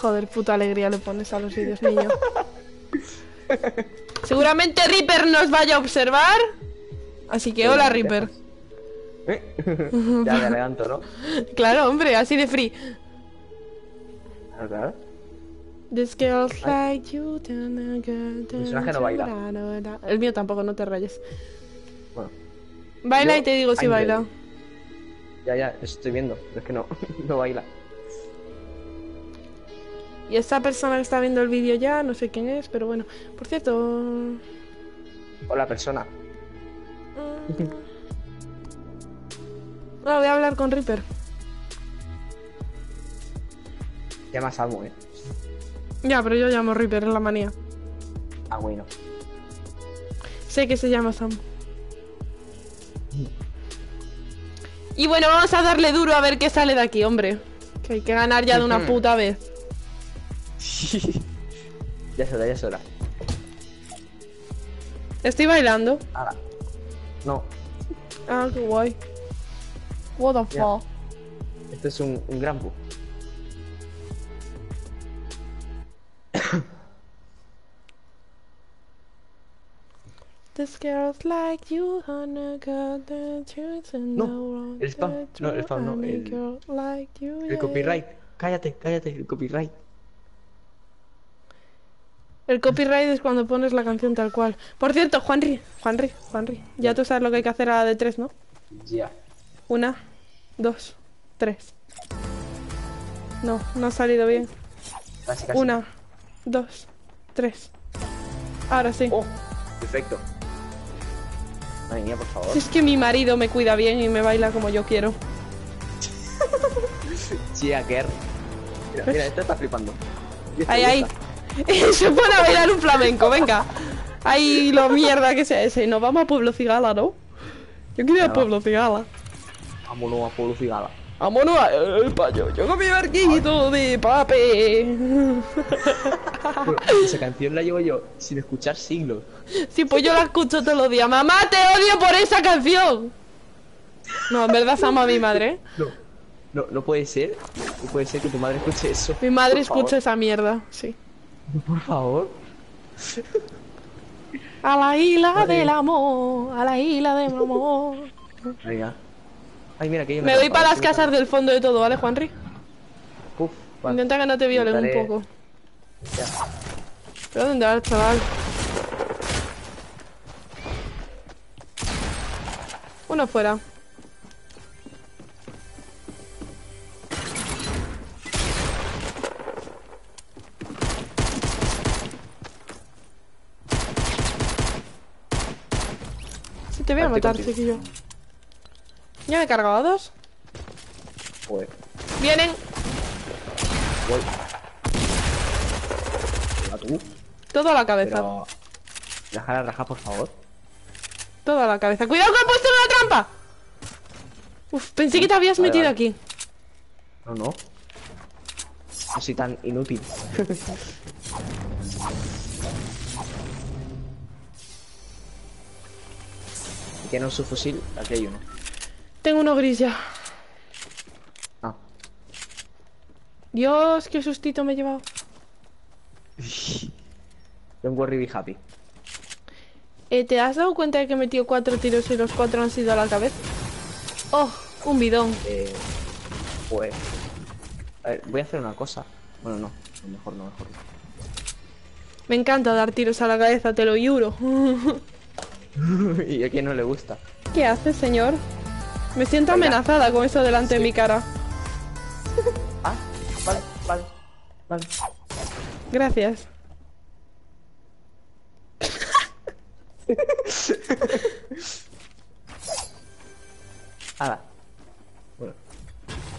Joder, puta alegría le pones a los vídeos, niño. Seguramente Reaper nos vaya a observar. Así que hola, Reaper. ¿Eh? ya me adelanto, ¿no? Claro, hombre, así de free. Claro. This girl's like you. Mi personaje no baila. El mío tampoco, no te rayes. Bueno. Baila Yo- y te digo si I'm baila. ready. Ya, ya, estoy viendo. pero es que no, no baila. Y esta persona que está viendo el vídeo ya, no sé quién es, pero bueno. Por cierto. Hola, persona. No, voy a hablar con Reaper. Llama a Samu, ¿eh? Ya, pero yo llamo Reaper en la manía. Ah, bueno. Sé que se llama Sam. Y bueno, vamos a darle duro a ver qué sale de aquí, hombre. Que hay que ganar ya de una puta vez. ya es hora, ya es hora. Estoy bailando. Ahora. No, Ah, qué guay. What the fuck. esto es un, un gran bug. This girl's like you, Hannah got the truth in No, el spam. No, el spam no, el- copyright. Cállate, cállate, el copyright. El copyright es cuando pones la canción tal cual. Por cierto, Juanri, Juanri, Juanri. Ya tú sabes lo que hay que hacer a la de tres, ¿no? Ya. Una, dos, tres. No, no ha salido bien. Casi, casi. Una, dos, tres. Ahora sí. Oh, perfecto. Madre mía, por favor. Si es que mi marido me cuida bien y me baila como yo quiero. Chia. Mira, mira, esta está flipando. Esta, Ahí, ahí. Se pone a bailar un flamenco, venga. Ahí lo mierda que sea ese. Nos vamos a Pueblo Cigala, ¿no? Yo quiero ir a. Pueblo Cigala. Vámonos a Pueblo Cigala. Vámonos al payo. Yo con mi barquito de papel. Esa canción la llevo yo sin escuchar siglos. Sí, pues yo la escucho todos los días. Mamá, te odio por esa canción. No, en verdad amo a mi madre. No, no, no puede ser. No puede ser que tu madre escuche eso. Mi madre escucha esa mierda, sí. Por favor. A la isla del amor, a la isla del amor. Venga. Ay, mira que Me voy trampa, para las casas del fondo de todo, ¿vale, Juanri? buscando- Uf, vale. Intenta que no te violen un Intentaré- poco. Ya. ¿Pero dónde vas, chaval? Uno fuera. Te voy a matar, chiquillo. Ya me he cargado a dos. Vienen. Voy. Tú. Todo a la cabeza. Pero. Deja la raja, por favor. Todo a la cabeza. ¡Cuidado que he puesto una trampa! Uf, pensé que te habías Vale, metido vale. aquí. No, no. No soy tan inútil. tiene un subfusil, aquí hay uno. Tengo uno gris ya. Ah. Dios, qué sustito me he llevado. Don't worry, be happy. Eh, ¿Te has dado cuenta de que he metido cuatro tiros y los cuatro han sido a la cabeza? Oh, un bidón. Eh, pues. A ver, voy a hacer una cosa. Bueno, no. no, Mejor no, mejor no. Me encanta dar tiros a la cabeza, te lo juro. y a quién no le gusta. ¿Qué haces, señor? Me siento amenazada con eso delante de mi cara. Ah, vale, vale. Vale. Gracias. Hala. Bueno.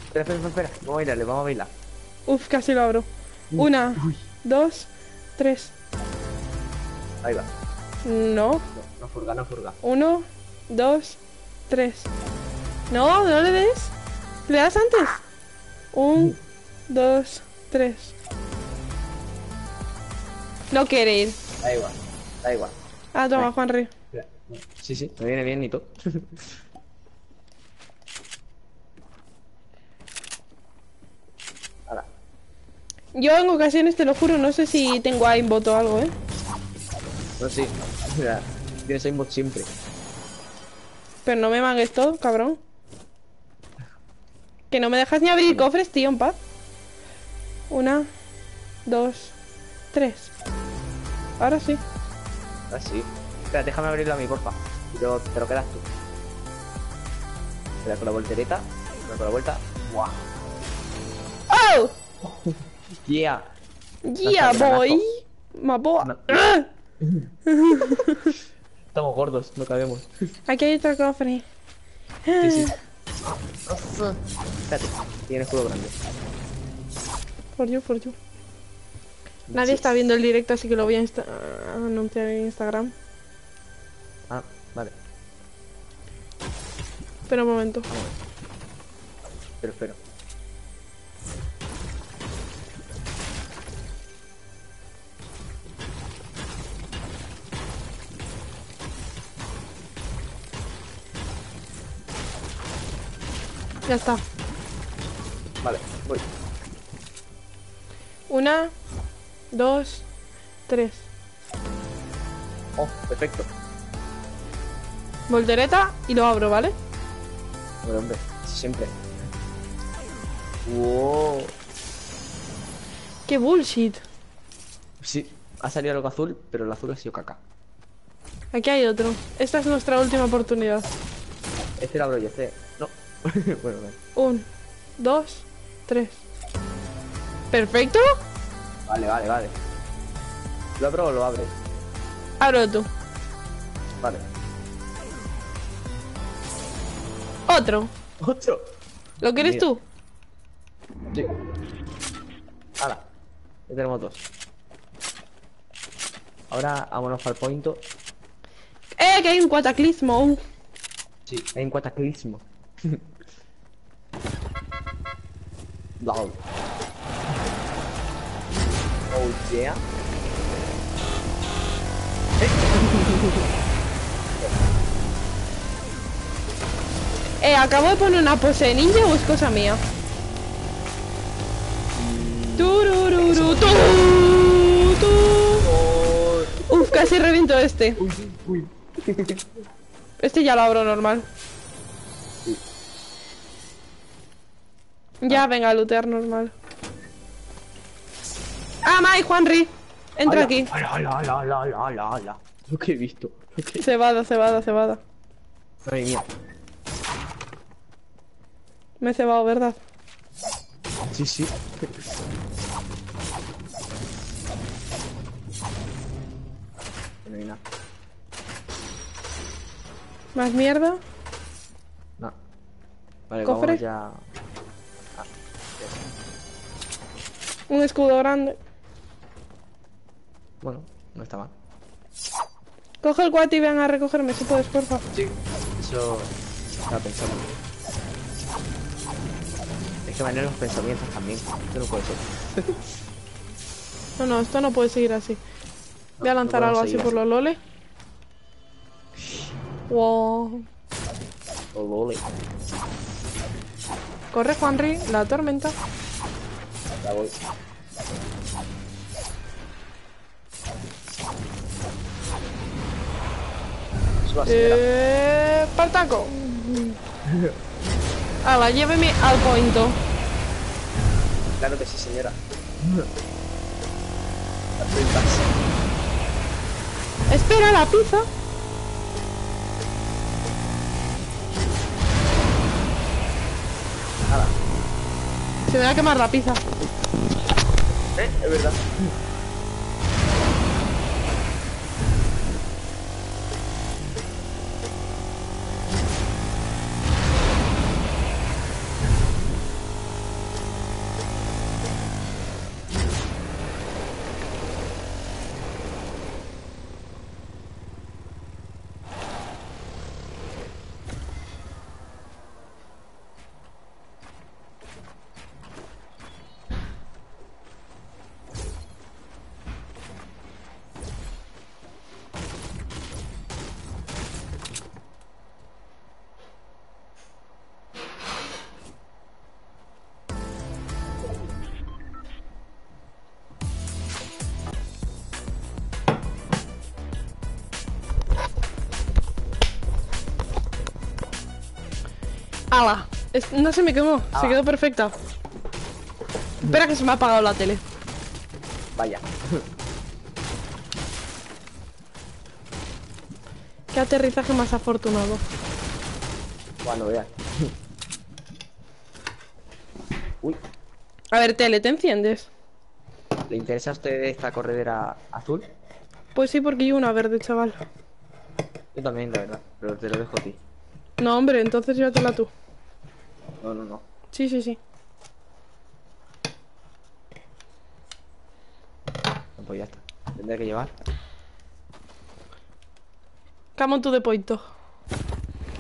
Espera, espera, espera. Vamos a bailarle, vamos a bailar. Uf, casi lo abro. Una, dos, tres. Ahí va. No. No, no furga, no furga. Uno, dos, tres. No, no le des. ¿Le das antes? Un, dos, tres. No quiere ir. Da igual, da igual. Ah, toma. Juanri. Sí, sí, me viene bien y todo. Ahora. Yo en ocasiones, te lo juro, no sé si tengo aimbot o algo, ¿eh? No, sí. Tienes aimbot siempre. Pero no me mangues todo, cabrón. Que no me dejas ni abrir cofres, tío, en paz. Una, dos, tres. Ahora sí. Ah, sí. Espera, déjame abrirlo a mí, porfa. Y luego te lo quedas tú. Espera con la voltereta. Espera con la vuelta. ¡Guau! ¡Oh! ¡Yeah! Yeah, boy. Boa. No. Estamos gordos, no cabemos. Aquí hay otro cofre. Sí, sí. Espérate, tiene escudo grande. For you, for you. Nadie está viendo el directo, así que lo voy a insta- a anunciar en Instagram. Ah, vale. Espera un momento. Pero espero. Ya está. Vale, voy. Una, dos, tres. Oh, perfecto. Voltereta y lo abro, ¿vale? Hombre, hombre, siempre. Wow. ¡Qué bullshit! Sí, ha salido algo azul, pero el azul ha sido caca. Aquí hay otro. Esta es nuestra última oportunidad. Este era brollece. No. bueno, vale. Un, dos, tres. ¿Perfecto? Vale, vale, vale. ¿Lo abro o lo abres? Abro tú. Vale. Otro. Otro. ¿Lo quieres Mira. tú? Sí. Hala. Ya tenemos dos. Ahora vámonos para el pointo. ¡Eh! Que hay un cataclismo. Sí. Hay un cataclismo. Wow. Oh yeah. Eh, acabo de poner una pose de ninja o es cosa mía. Turururu, tu, tu. Uf, casi reviento este. Uy, uy. Este ya lo abro normal. Ya, venga, a lootear normal. Ah, Mai, Juanri. Entra aquí. Hola, hola, hola, hola. Lo que he visto. Que... Cebada, cebada, cebada. Madre mía. Me he cebado, ¿verdad? Sí, sí. No hay nada. Más mierda. No. Vale, ¿Cofre? vamos ya. Un escudo grande. Bueno, no está mal. Coge el cuate y ven a recogerme si puedes, porfa. Sí. Eso estaba pensando. Es que manejar los pensamientos también. Esto no puede ser. No, no, esto no puede seguir así. Voy a no lanzar algo así por los loles. Wow. Oh, loli. Corre, Juanri, la tormenta. Ya voy. Eh, Partaco. Hala, lléveme al pointo. Claro que sí, señora. Estoy en paz. Espera la pizza. Se me va a quemar la pizza. ¿Eh? Es verdad. Es- no se me quemó, se Ah. quedó perfecta. Espera que se me ha apagado la tele. Vaya. Qué aterrizaje más afortunado. Cuando veas. Uy, A ver, tele, ¿te enciendes? ¿le interesa a usted esta corredera azul? Pues sí, porque yo una verde, chaval. Yo también, la verdad, pero te lo dejo a ti. No, hombre, entonces llévatela tú. No, no, no. Sí, sí, sí. Pues ya está. Tendré que llevar. Come on to the point.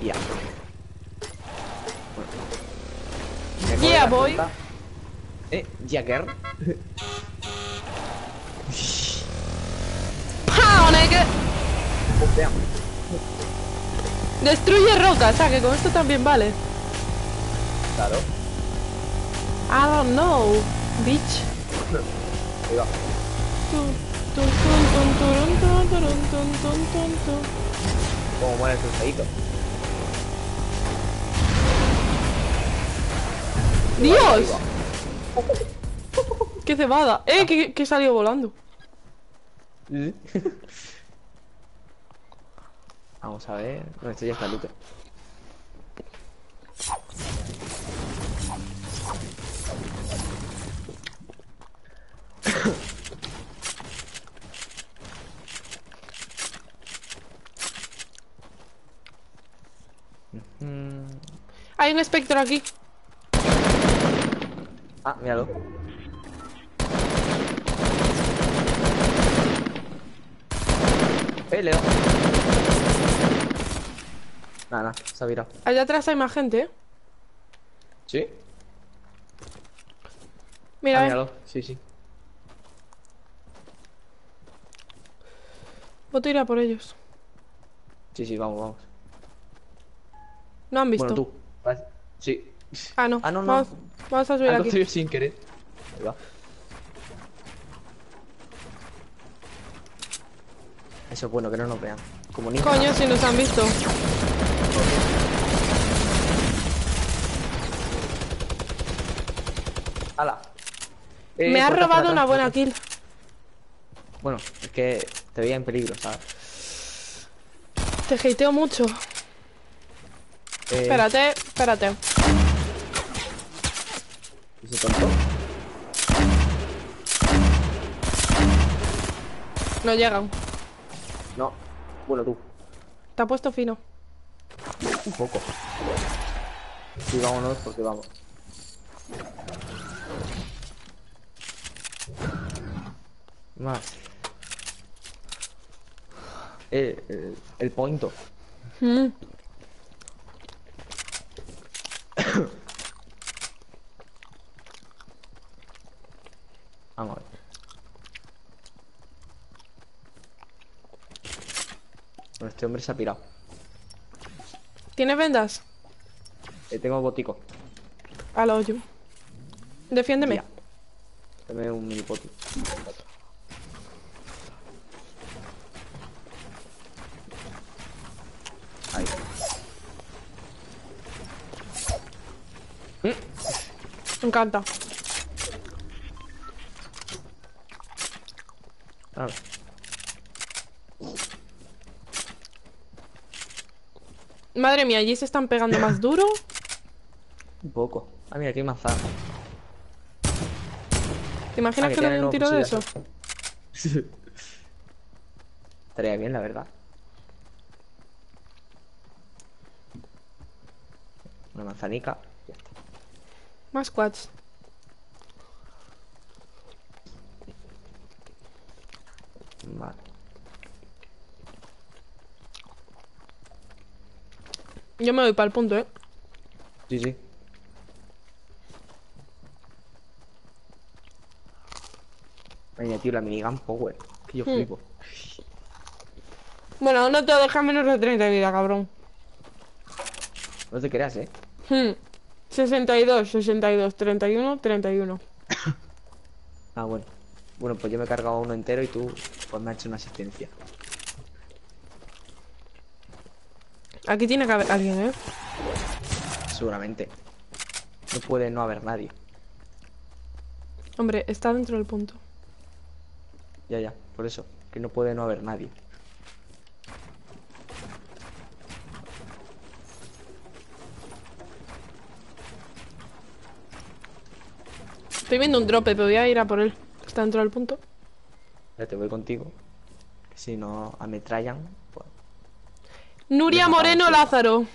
Ya. Bueno. Yeah, boy. punta. Eh, Jagger. ¡Pau, nigga! Destruye rocas, o sea que con esto también vale. Claro. I don't know, bitch. Ahí va. Como muere el cruzadito. ¡Dios! ¡Qué cebada! ¡Eh! Que, que salió volando. Vamos a ver. No, esto ya está. Un espectro aquí. Ah, míralo. Eh, Leo. Nada, nada, se ha virado. Allá atrás hay más gente, ¿eh? ¿Sí? Mira, ah, míralo. Sí, sí. Voto ir a por ellos. Sí, sí, vamos, vamos. No han visto. Bueno, tú. Sí. Ah, no. Ah, no, no. Vamos, vamos a subir Ah, aquí. sin querer. Ahí va. Eso es bueno, que no nos vean. Como. Coño, si nos han visto. ¡Hala! Eh, Me ha puerta por robado una buena kill. Bueno, es que te veía en peligro, ¿sabes? Te hateo mucho. Eh, Espérate, espérate. ¿Ese tonto? No llegan. No. Bueno, tú. Te ha puesto fino. Un poco. Sí, vámonos porque vamos. Más. Eh, eh, el pointo. Mm. Vamos a ver. Bueno, este hombre se ha pirado. ¿Tienes vendas? Eh, tengo botico. Al hoyo. Defiéndeme. Ya. Dame un mini poti. Ahí. Me encanta. Madre mía, allí se están pegando más duro. Un poco. Ah, mira, aquí hay manzana. ¿Te imaginas Ah, que le doy un tiro de eso? Estaría bien, la verdad. Una manzanica. Ya está. Más quads. Vale. Yo me voy para el punto, ¿eh? Sí, sí. Vaya, tío, la minigun power. Que yo Hmm. flipo. Bueno, no te deja menos de 30 de vida, cabrón. No te creas, eh. Hmm. 62, 62, 31, 31. Ah, bueno. Bueno, pues yo me he cargado uno entero y tú pues me has hecho una asistencia. Aquí tiene que haber alguien, ¿eh? seguramente. No puede no haber nadie. Hombre, está dentro del punto. Ya, ya, por eso. Que no puede no haber nadie. Estoy viendo un drope, pero voy a ir a por él. Está dentro del punto. Ya te voy contigo. Si no ametrallan, pues. Nuria Moreno. Lázaro.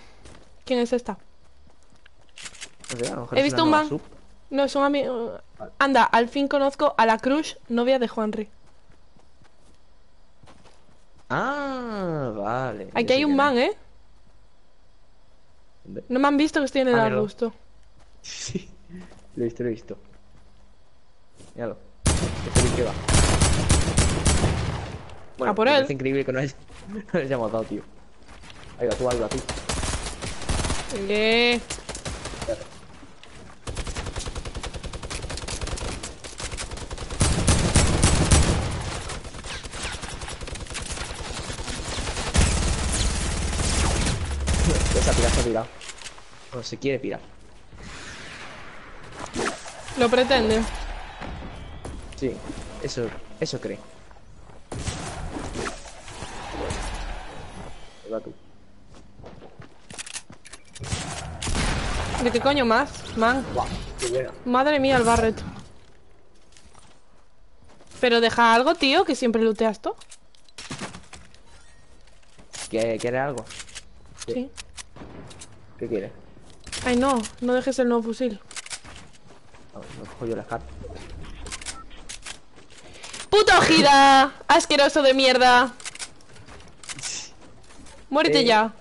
¿Quién es esta? a mejor He visto un man. sub. No, es un amigo. Anda, al fin conozco a la Crush, novia de Juanri. Ah, vale. Aquí hay un man. ¿eh? ¿Dónde? No me han visto que estoy en el Ah, arbusto. Sí, lo he visto, lo he visto. Míralo. Feliz que va. Bueno, A por él. parece increíble que no les, no les hayamos dado, tío. Ahí va tú, ahí va tú. Eh, se ha pirado, se ha pirado. Bueno, se quiere pirar. lo pretende. Sí, eso, eso cree. Ahí va tú. ¿De qué coño más? Man. Qué buena. Madre mía, el Barret. Pero deja algo, tío, que siempre looteas tú. ¿Quiere, ¿Quiere algo? Sí. Sí. ¿Qué quiere? Ay, no, no dejes el nuevo fusil. No, no cojo yo las cartas. ¡Puta ojida! ¡Asqueroso de mierda! Muérete Eh. ya.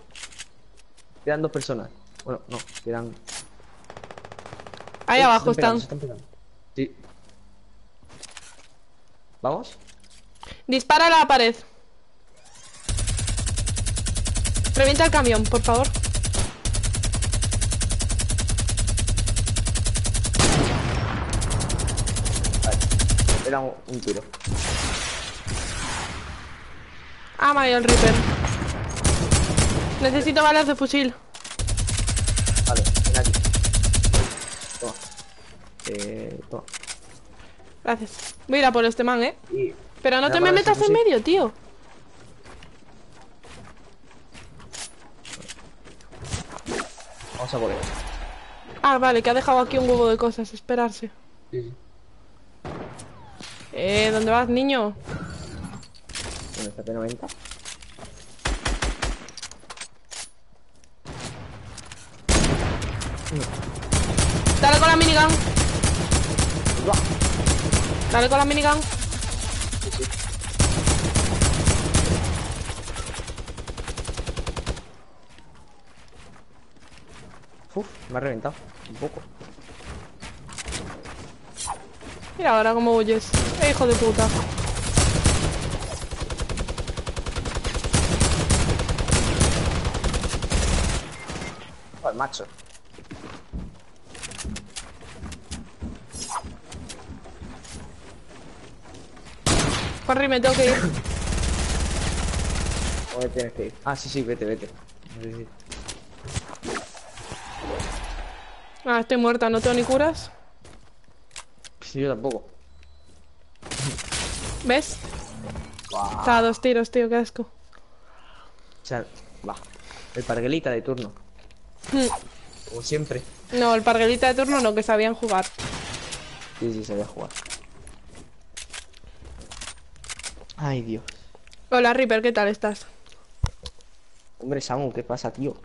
Quedan dos personas. Bueno, no, quedan. Ahí Eh, abajo pegando, están. pegando. Sí. ¿Vamos? Dispara a la pared. Revienta el camión, por favor. Era un, un tiro. Ah, Mario, el Reaper. Necesito balas de fusil. Vale, ven aquí. Toma. Eh, toma. Gracias. Voy a ir a por este man, ¿eh? Y. Pero no ¿Me te me metas en fusil? medio, tío. Vamos a por él. Ah, vale, que ha dejado aquí un huevo de cosas. Esperarse. Sí, sí. Eh, ¿dónde vas, niño? Bueno, está P90. Dale con la minigun. Dale con la minigun. Uf, me ha reventado. Un poco. Mira ahora cómo huyes. Eh, hijo de puta. Joder, macho. Corri, me tengo que ir. ¿Dónde tienes que ir? Ah, sí, sí, vete, vete. Ah, estoy muerta, no tengo ni curas. Yo tampoco. ¿Ves? Está a dos tiros, tío, qué asco. O sea, va. El parguelita de turno. Hmm. Como siempre. No, el parguelita de turno no, que sabían jugar. Sí, sí, sabía jugar. Ay, Dios. Hola, Reaper, ¿qué tal estás? Hombre, Samu, ¿qué pasa, tío?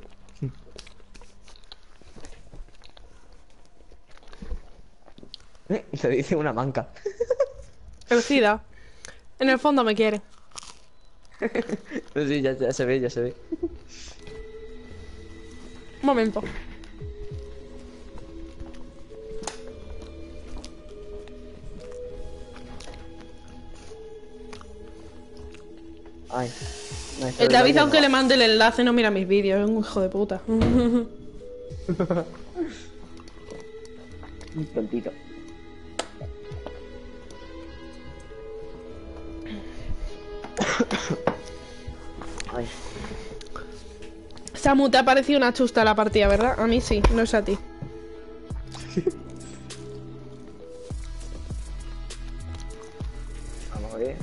Eh, Lo dice una manca. El SIDA. En el fondo me quiere. Sí, ya, ya se ve, ya se ve. Un momento. Ay. no, Eh, Te avisa aunque le mande el enlace, no mira mis vídeos, es un hijo de puta. Un tontito. Samu, te ha parecido una chusta la partida, ¿verdad? A mí sí, no es a ti. Vamos a ver.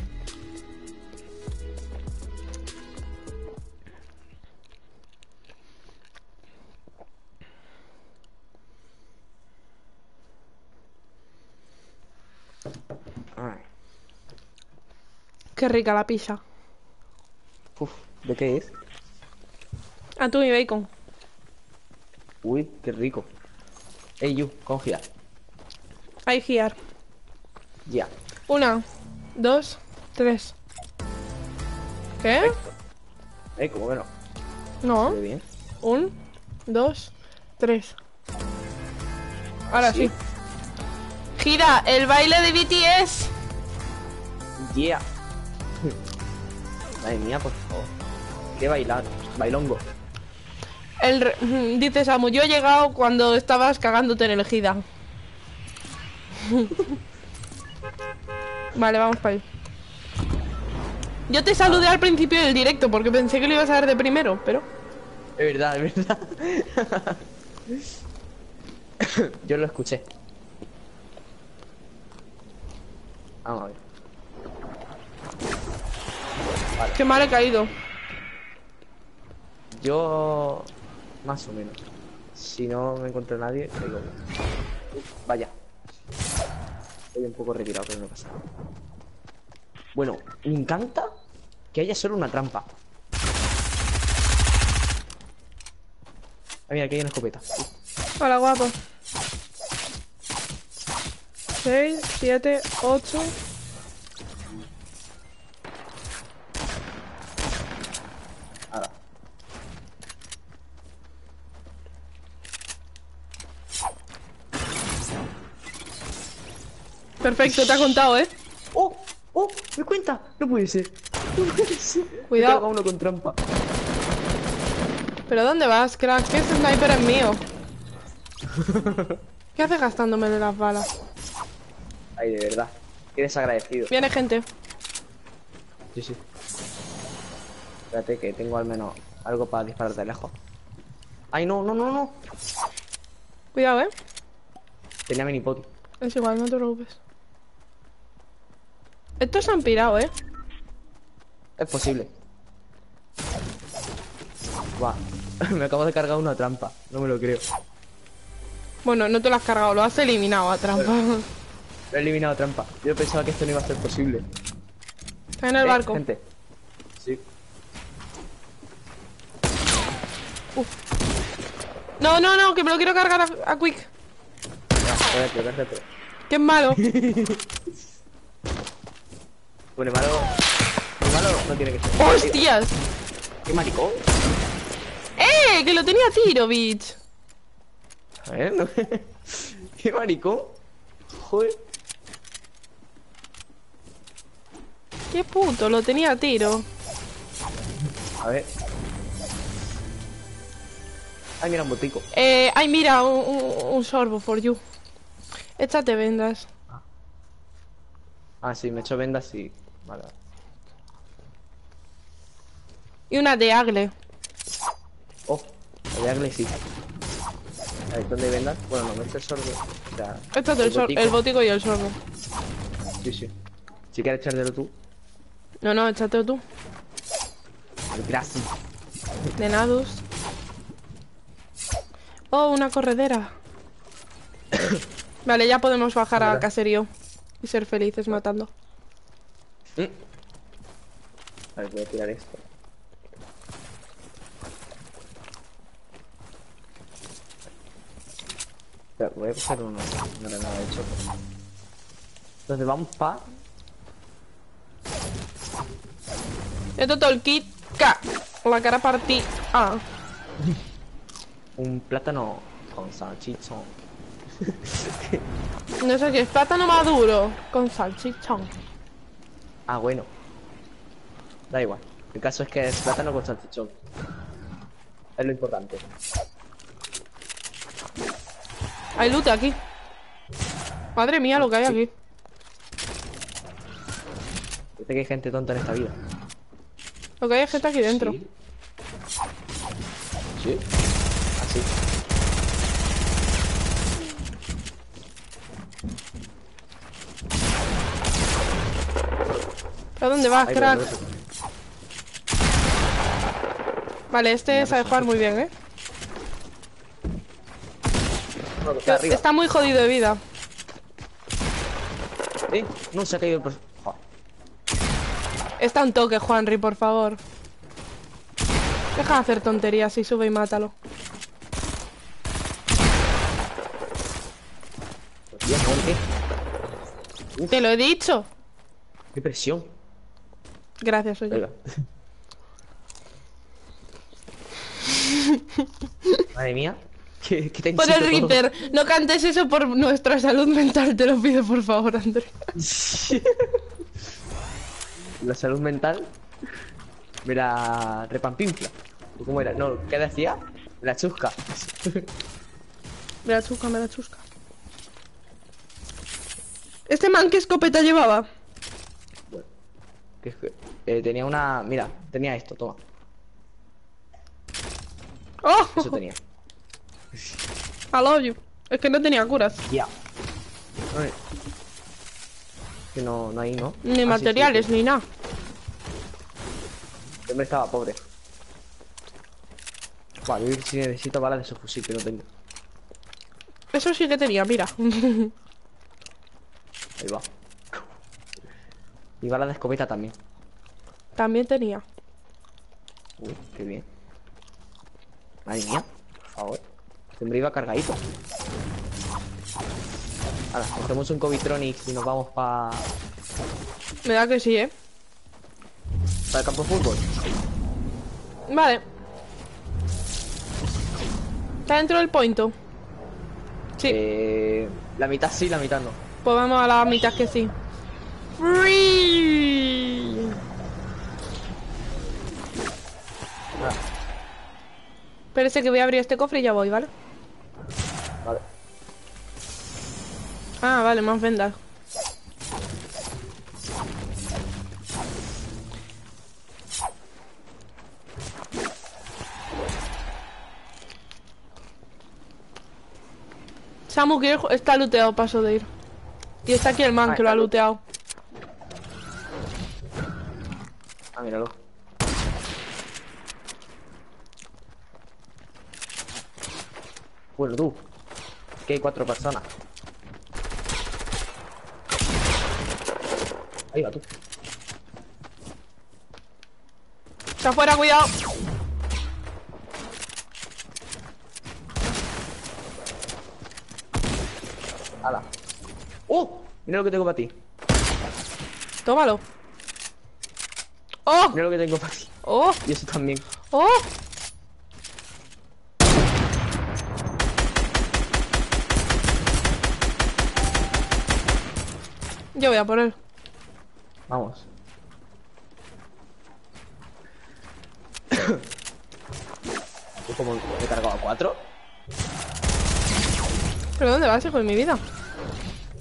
Qué rica la pizza. uf, ¿de qué es? Atún y bacon. Uy, qué rico. Ey, you, con girar. Hay giar. Ya. Una, dos, tres. ¿Qué? Eh, como que no. No. Bien. Un, dos, tres. Ahora sí. ¿Sí? Gira, el baile de BTS. Yeah. Madre mía, por favor. Qué bailar. Bailongo. El Dice Samu, yo he llegado cuando estabas cagándote en el Gida. vale, vamos para ahí. Yo te saludé al principio del directo porque pensé que lo ibas a ver de primero, pero... Es verdad, es verdad. Yo lo escuché. Vamos a ver. Qué mal he caído. Yo... Más o menos. Si no me encuentro a nadie, caigo. Vaya. Estoy un poco retirado, pero no pasa nada. Bueno, me encanta que haya solo una trampa. Ah, mira, aquí hay una escopeta. Hola, guapo. 6, 7, 8. Perfecto, te ha contado, ¿eh? ¡Oh! ¡Oh! ¡Me cuenta! No puede ser. No puede ser. Cuidado. Me uno con trampa. ¿Pero dónde vas, crack? Que ese sniper es mío. ¿Qué haces gastándome de las balas? Ay, de verdad. Qué desagradecido. Viene gente. Sí, sí. Espérate que tengo al menos algo para disparar de lejos. ¡Ay, no, no, no, no! Cuidado, ¿eh? Tenía mini poti. Es igual, no te preocupes. Estos se han pirado, ¿eh? Es posible. Buah. Me acabo de cargar una trampa. No me lo creo. Bueno, no te lo has cargado, lo has eliminado a trampa. Lo he eliminado trampa. Yo pensaba que esto no iba a ser posible. Está en el Eh, barco. Gente. Sí. No, no, no, que me lo quiero cargar a, a Quick. Ya, espérate, espérate. Es malo. Bueno, malo. Malo no tiene que ser. ¡Hostias! ¡Qué maricón! ¡Eh! Que lo tenía a tiro, bitch. A ver, no. ¡Qué maricón! Joder. Qué puto, lo tenía a tiro. A ver. Ay, mira un botico. Eh, ay, mira, un, un- un sorbo for you. Échate vendas. Ah, sí, me he hecho vendas y. Vale. Y una de Agle. Oh, el de Agle sí. A ver, ¿dónde vendas? Bueno, no, hecho el sorbo. O sea, Échate el, sor- botico. el botico y el sorbo. Sí, sí. Si quieres echártelo tú. No, no, échatelo tú. Gracias. De Nadus. Oh, una corredera. vale, ya podemos bajar a caserío. Y ser felices matando. Mm. A ver, voy a tirar esto. Espera, voy a coger uno, una granada de choque. Entonces vamos pa... Esto todo el kit. La cara partida. Ah. un plátano con salchichón. No sé qué es plátano maduro con salchichón. Ah, bueno. Da igual. El caso es que es plátano con salchichón. Es lo importante. Hay loot aquí. Madre mía, lo que hay aquí. Dice que hay gente tonta en esta vida. Lo que hay es gente aquí dentro. Sí. Sí. Así. ¿A dónde vas, Ahí crack? Vale, este sabe jugar muy bien, ¿eh? Que está muy jodido de vida. Eh, no, se ha caído el... pers- Joder. Está un toque, Juanri, por favor. Deja de hacer tonterías y sube y mátalo. No, ¿qué? Te lo he dicho. Qué presión. Gracias, oye. Venga. Madre mía. ¿Qué, qué Por el todo. Reaper, no cantes eso por nuestra salud mental, te lo pido por favor, André. La salud mental. Mira, repampinfla. ¿O ¿Cómo era? No, ¿qué decía? La chusca. Me la chusca, me la chusca. ¿Este man qué escopeta llevaba? Que es que, eh, tenía una. Mira, tenía esto, toma. ¡Oh! Eso tenía. I love you. Es que no tenía curas. Ya. Eh. Que no, no hay, ¿no? Ah, Ni sí, materiales, sí, ni nada. El hombre estaba pobre. Vale, yo si necesito balas de su fusil que no tengo. Eso sí que tenía, mira. Ahí va. Y balas de escopeta también. También tenía. Uy, qué bien. Madre mía, por favor. Este hombre iba cargadito. Ahora, cogemos un Covitronic y nos vamos para Me da que sí, ¿eh? el campo de fútbol. Vale. ¿Está dentro del pointo? Sí. Eh, la mitad sí, la mitad no. Pues vamos a la mitad que sí. Free. Espérese que voy a abrir este cofre y ya voy, ¿vale? vale. Ah, vale, más vendas. Samu ju- está looteado, paso de ir. Y está aquí el man Ah, que lo ha looteado. Ah, míralo. Bueno, tú. Que hay cuatro personas. Ahí va tú. Está afuera, cuidado. ¡Hala! ¡Oh! Mira lo que tengo para ti. Tómalo. ¡Oh! Mira lo que tengo para ti. ¡Oh! Y eso también. ¡Oh! Yo voy a por él. Vamos. Yo como he cargado a cuatro. ¿Pero dónde vas, hijo de mi vida?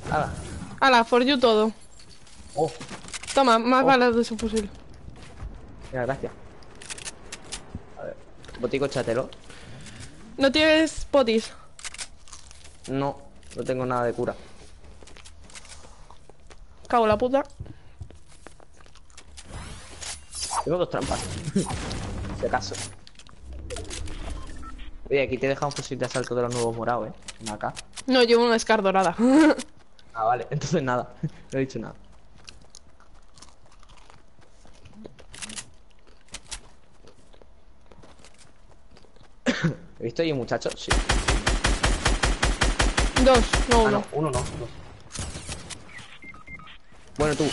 ¡Hala! Ala, for you todo. ¡Oh! Toma, más Oh. balas de su fusil. Mira, gracias. A ver. Botico, chatelo. ¿No tienes potis? No, no tengo nada de cura. Cago en la puta. Tengo dos trampas. si acaso. Oye, aquí te he dejado un fusil de asalto de los nuevos morados, eh. Una acá. No, llevo una Scar dorada. Ah, vale. Entonces nada. No he dicho nada. ¿He visto ahí un muchacho? Sí. Dos, no Ah, uno. no, uno no. dos. Bueno, tú.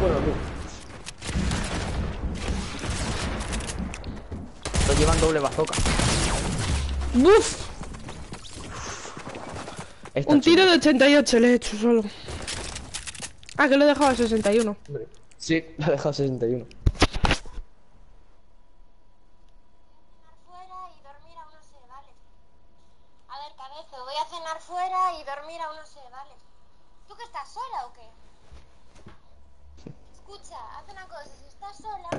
Bueno, tú. Estoy llevando doble bazooka. ¡Buf! Esta Un tiro de 88 le he hecho solo. Ah, que lo he dejado a 61. Hombre, Sí, la he dejado 61. fuera y dormir aún no sé, vale. A ver, cabezo, voy a cenar fuera y dormir aún no sé, vale. ¿Tú que estás sola o qué? Escucha, haz una cosa, si estás sola,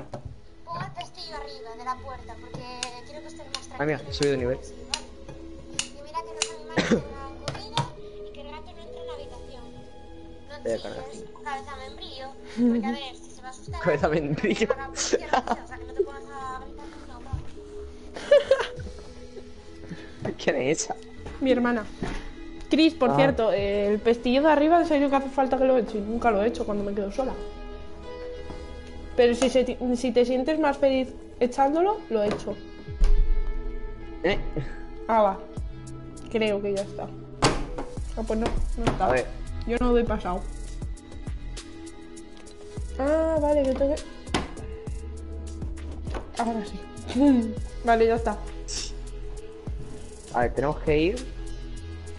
pon el pestillo castillo arriba de la puerta, porque quiero que estén más tranquilos. Ah, mira, he subido de nivel. Y mira que los animales tengan comida y que el gato no entre en la habitación. No cabeza membrillo. Porque a ver, si se va a asustar. Cabeza membrillo. que haga cualquier cosa, O sea, que no te pongas a gritar no, no. ¿Quién es esa? Mi hermana. Chris, por Ah. cierto, eh, el pestillo de arriba, en serio que hace falta que lo eche. y Nunca lo he hecho cuando me quedo sola. Pero si, se si te sientes más feliz echándolo, lo he hecho. ¿Eh? Ah, va. Creo que ya está. Ah, pues no, no está. A ver. Yo no doy pasado. Ah, vale, que tengo que... Ahora sí. vale, ya está. A ver, tenemos que ir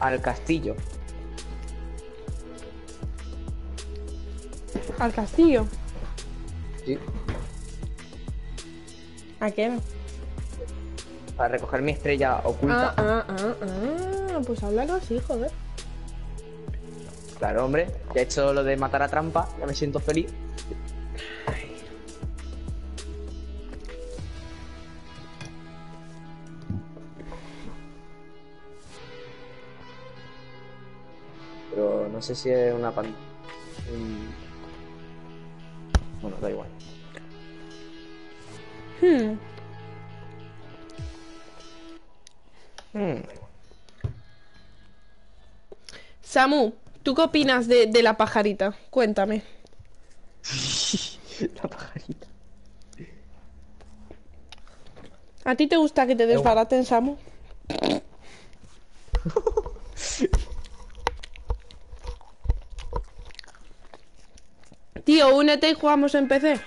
al castillo. Al castillo. Sí. ¿A qué? Para recoger mi estrella oculta. Ah, ah, ah, ah. Pues háblalo así, joder. Claro, hombre. Ya he hecho lo de matar a trampa. Ya me siento feliz. Pero no sé si es una pan... Samu, ¿tú qué opinas de, de la pajarita? Cuéntame. La pajarita. ¿A ti te gusta que te desbaraten, Samu? Tío, únete y jugamos en PC.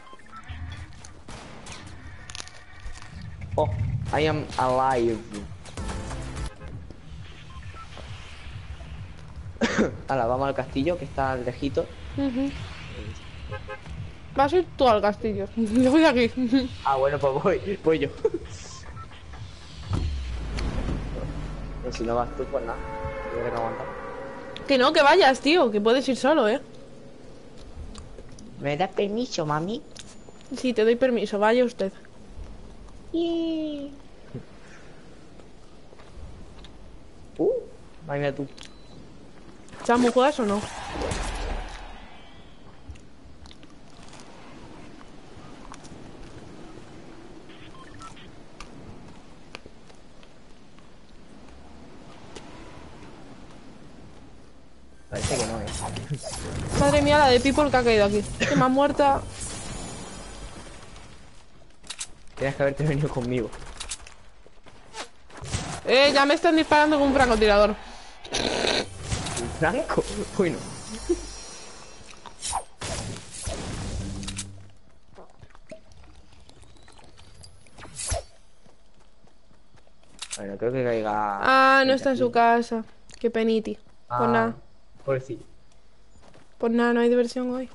Oh, I am alive. Ahora vamos al castillo que está lejito. Ujú. Vas a ir tú al castillo. Yo voy aquí. Ah, bueno, pues voy, voy yo. Pero si no vas tú, pues nada. Tendré que aguantar. que no, que vayas, tío. Que puedes ir solo, ¿eh? ¿Me das permiso, mami? Sí, te doy permiso. Vaya usted. Uh, vaya tú. Samu, ¿juegas o no? Parece que no, eh. Madre mía, la de People que ha caído aquí. Que más muerta. Tienes que haberte venido conmigo. Eh, ya me están disparando con un francotirador. ¿Un franco? Bueno. Bueno, creo que caiga. Ah, no está en su casa. Qué peniti. Pues Ah, nada, Pobrecillo. pues nada, no hay diversión hoy.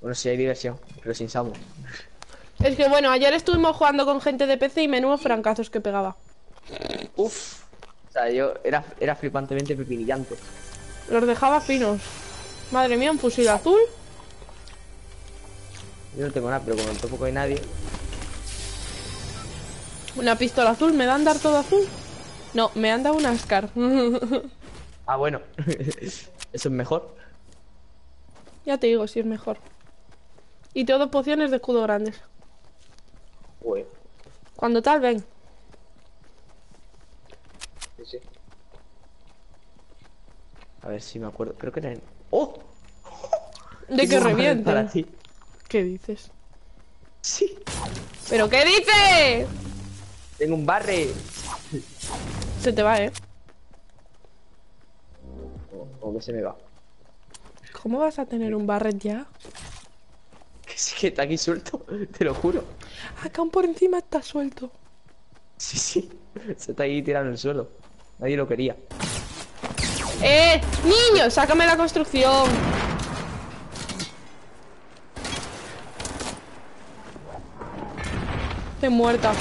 Bueno, sí hay diversión, pero sin Samu. Es que bueno, ayer estuvimos jugando con gente de PC y menudos francazos que pegaba. Uf. O sea, yo era, era flipantemente pepinillante. Los dejaba finos. Madre mía, un fusil azul. Yo no tengo nada, pero como tampoco hay nadie. Una pistola azul. ¿Me dan dar todo azul? No, me han dado una Scar. Ah, bueno. Eso es mejor. ya te digo, si es mejor. Y todo pociones de escudo grandes. Cuando tal, ven. Sí, sí. A ver si me acuerdo. Creo que era en. ¡Oh! De que ti. ¿Qué dices? Sí. ¿Pero qué dices? Tengo un barre. Se te va, ¿eh? O, o que se me va. ¿Cómo vas a tener un barret ya? Que sí que está aquí suelto. Te lo juro. Acá un por encima está suelto. Sí, sí. Se está ahí tirado en el suelo. Nadie lo quería. ¡Eh! ¡Niño! ¡Sácame la construcción! Estoy muerta.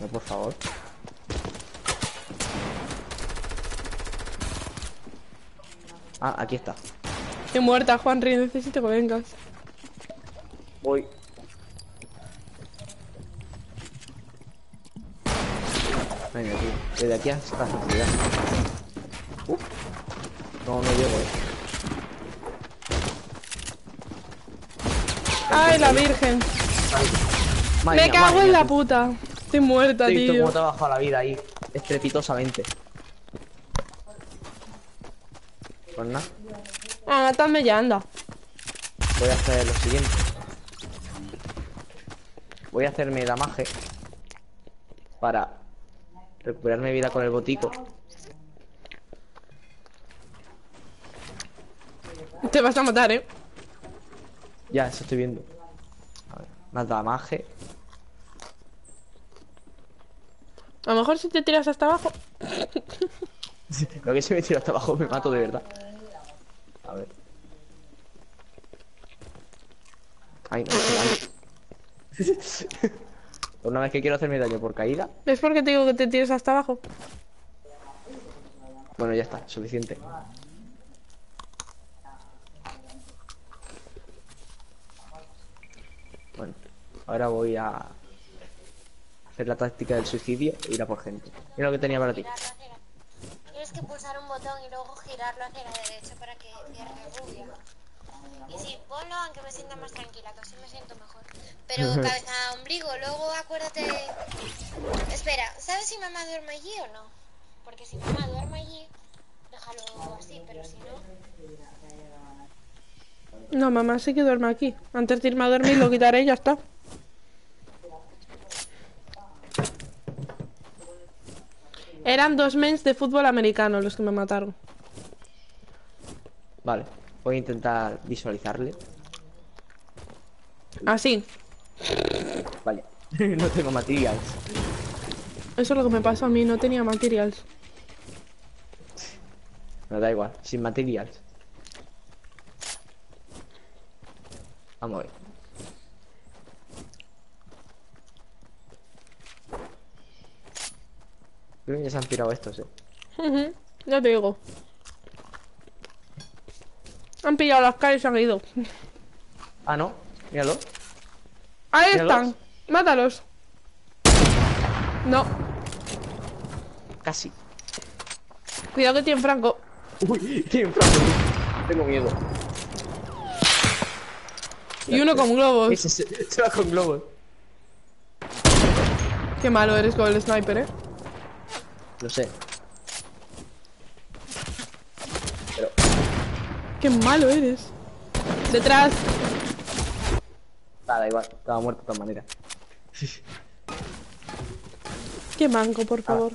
No, por favor. Ah, aquí está. Estoy muerta, Juanri. Necesito que vengas. Voy. Venga, tío. Desde aquí hasta la sociedad. Uf. No, no llego, eh. ¡Ay, la virgen! Me cago en la puta. Estoy muerta, Te visto tío. cómo te ha bajado la vida ahí, estrepitosamente. Pues nada, Ah, mátame ya, anda. voy a hacer lo siguiente. Voy a hacerme damaje para recuperarme vida con el botico. Te vas a matar, eh. Ya, eso estoy viendo. A ver, más damaje. A lo mejor si te tiras hasta abajo. Lo que se me tira hasta abajo me mato de verdad. A ver. Ay, no, ay. Una vez que quiero hacerme daño por caída, ¿Ves por qué te digo que te tires hasta abajo? bueno, ya está, suficiente. Bueno, ahora voy a hacer la táctica del suicidio e ir a por gente. Mira lo que tenía para ti. Tienes que pulsar un botón y luego girarlo hacia la derecha para que cierre rubia. Y sí, ponlo aunque me sienta más tranquila, que así me siento mejor. Pero cabeza a ombligo, luego acuérdate... Espera, ¿sabes si mamá duerme allí o no? Porque si mamá duerme allí, déjalo así, pero si no... No, mamá sí que duerme aquí. Antes de irme a dormir lo quitaré y ya está. Eran dos mens de fútbol americano los que me mataron. Vale, voy a intentar visualizarle. Así. Vale, no tengo materials. Eso es lo que me pasó a mí, no tenía materials. Me da igual, sin materials. Vamos a ver. Creo que ya se han pirado estos, eh. Ya te digo. Han pillado las caras y se han ido. Ah, no, míralo. Ahí están. Mátalos. No. Casi. Cuidado que tiene Franco. Uy, tiene franco. Tengo miedo. Y uno con globos. Ese se, se va con globos. Qué malo eres con el sniper, eh. Lo sé. Pero, Qué malo eres. Detrás. Nada, da igual. Estaba muerto de todas maneras. Qué manco, por favor.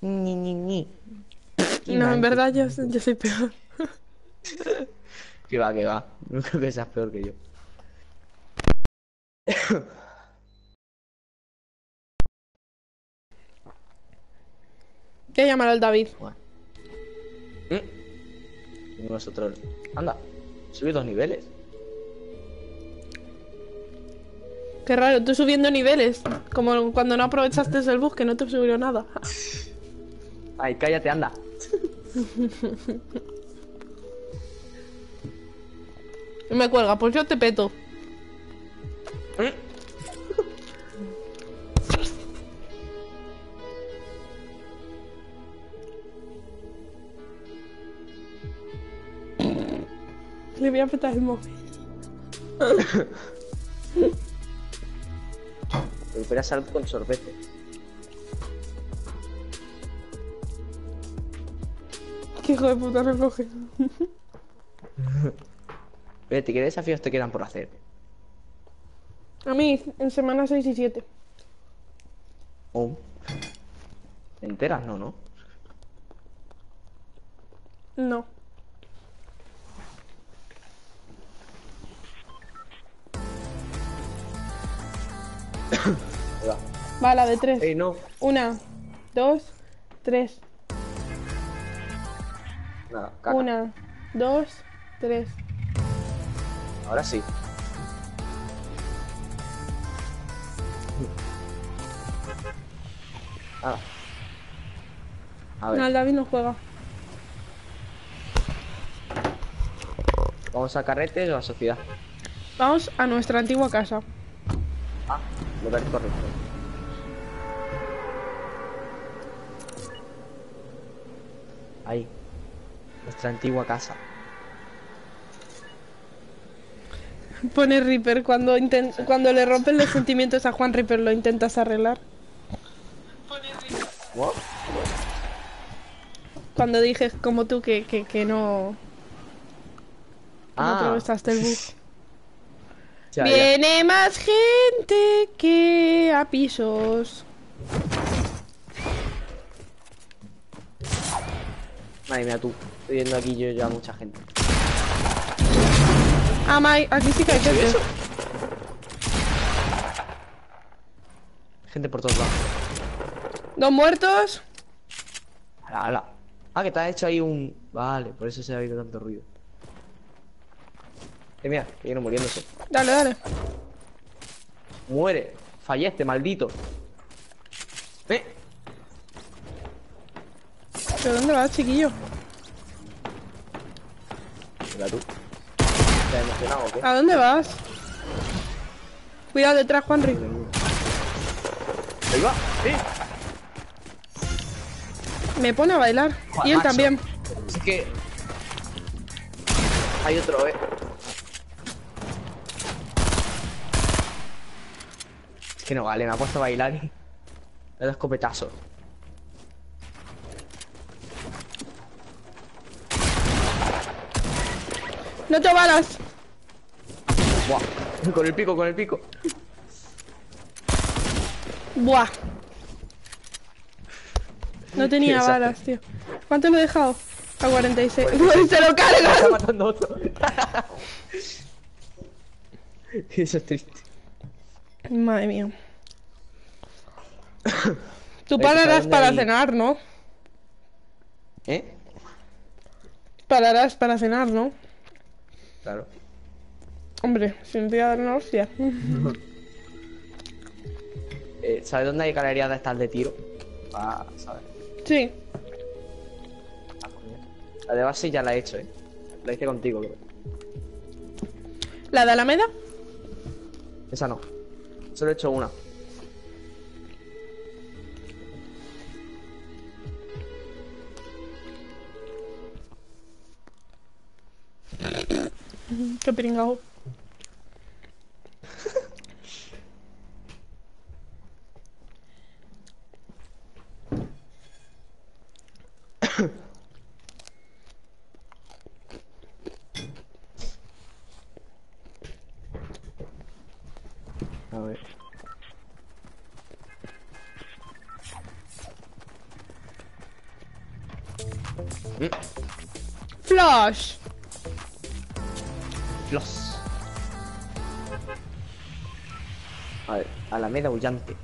Ni, ni, ni. no, en verdad yo, yo soy peor. Que va, que va. No creo que seas peor que yo. Voy a llamar al David. Bueno. ¿Mm? Nosotros. Anda, subí dos niveles. Qué raro, tú subiendo niveles. Como cuando no aprovechaste el bus que no te subió nada. Ay, cállate, anda. Me cuelga, pues yo te peto. ¿Mm? Le voy a petar el móvil. Recupera salud con sorbete. Qué hijo de puta recoge. Vete, ¿qué desafíos te quedan por hacer? A mí, en semana 6 y 7. Oh. ¿Enteras? No, ¿no? No. Va, la de 3. Ey, no. Una, dos, tres. Nada, caca. Una, dos, tres. Ahora sí. Nada. A ver, No, el David no juega. ¿vamos a carretes o a sociedad? Vamos a nuestra antigua casa. Ah, lo correcto. Nuestra antigua casa. Pone Reaper cuando, cuando le rompen los sentimientos a Juan Reaper lo intentas arreglar. What? Cuando dije como tú que, que, que no, no Ah, aprovechaste el bug. ya, ya. Viene más gente que a pisos. Madre mía, tú. Estoy viendo aquí yo ya mucha gente. Ah, Mai, aquí sí que hay gente. Gente por todos lados. Dos muertos. Ala, ala. Ah, que te has hecho ahí un... Vale, por eso se ha oído tanto ruido. Eh, mira, que viene muriéndose. Dale, dale. Muere. Fallece, maldito. Eh. ¿Pero dónde vas, chiquillo? Mira tú. ¿Estás emocionado o qué? ¿A dónde vas? Cuidado detrás, Juanri. Ahí va. Sí. Me pone a bailar. Y él Macho. también. Es que... Hay otro, eh. Es que no vale, me ha puesto a bailar y... Le da escopetazo. No te balas. Buah. Con el pico, con el pico. Buah. No tenía balas, tío. ¿Cuánto lo he dejado? A 46. Pues se lo carga. Está matando otro. Eso es triste. Madre mía. Tú pararás ¿sabes dónde para cenar, ¿no? ¿Eh? Pararás para cenar, ¿no? Claro. Hombre, sin te voy a dar una hostia. Eh, ¿Sabes dónde hay galerías de estas de tiro? Ah, ¿sabes? Sí. La de base ya la he hecho, eh. La hice contigo, creo. ¿La de Alameda? Esa no. Solo he hecho una. Qué pringao. A ver. Flash. Alameda Bullante.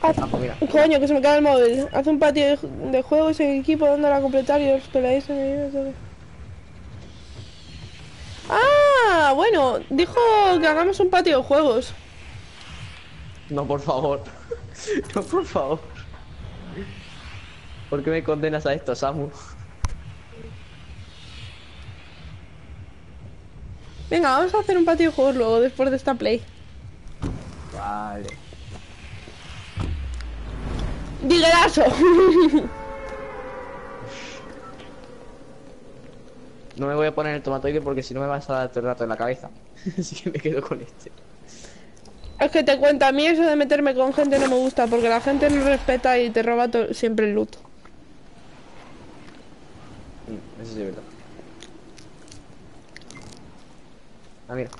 Haz- Ah. Coño, que se me cae el móvil. Hace un patio de, de juegos en equipo dándole a completar y os peleáis en. Ah, bueno, dijo que hagamos un patio de juegos. No, por favor. No, por favor. ¿Por qué me condenas a esto, Samu? Venga, vamos a hacer un patio de juegos luego, después de esta play. Vale. No me voy a poner el tomatoide porque si no me vas a dar todo el rato en la cabeza. Así que me quedo con este. es que te cuento, a mí eso de meterme con gente no me gusta porque la gente no respeta y te roba siempre el loot. Mm, Eso sí es verdad. Ah, mira.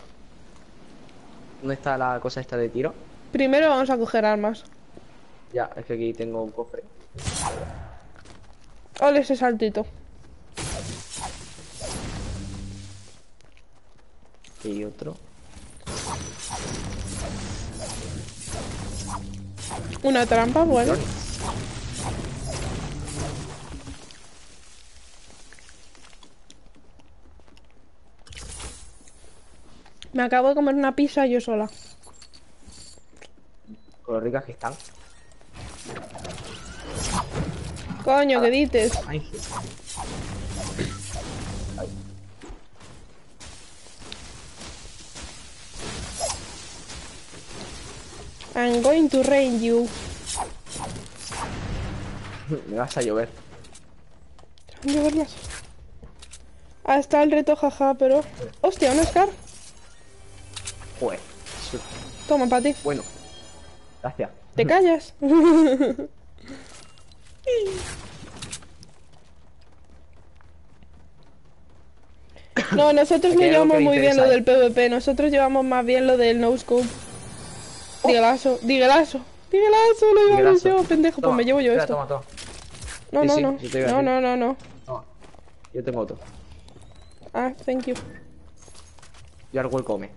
¿Dónde está la cosa esta de tiro? Primero vamos a coger armas. Ya, es que aquí tengo un cofre. Ole ese saltito. Y otro. Una trampa, bueno. Me acabo de comer una pizza yo sola. Con lo ricas que están. Coño, ¿qué dices? Ay. I'm going to rain you. Me vas a llover. ¿Dónde? Ah, está el reto, jaja, pero... Hostia, un Scar. Joder. Toma, para ti. Bueno. Gracias. ¿Te callas? No, nosotros no llevamos muy bien lo del PvP, nosotros llevamos más bien lo del no scope. Digelazo, digelazo, digelazo, lo llevamos Digelazo. yo, pendejo, pues me llevo yo espera, esto. Toma, toma. No, Sí, no, sí, no, no, no, no. Yo tengo otro. Ah, thank you. Yo algo el come.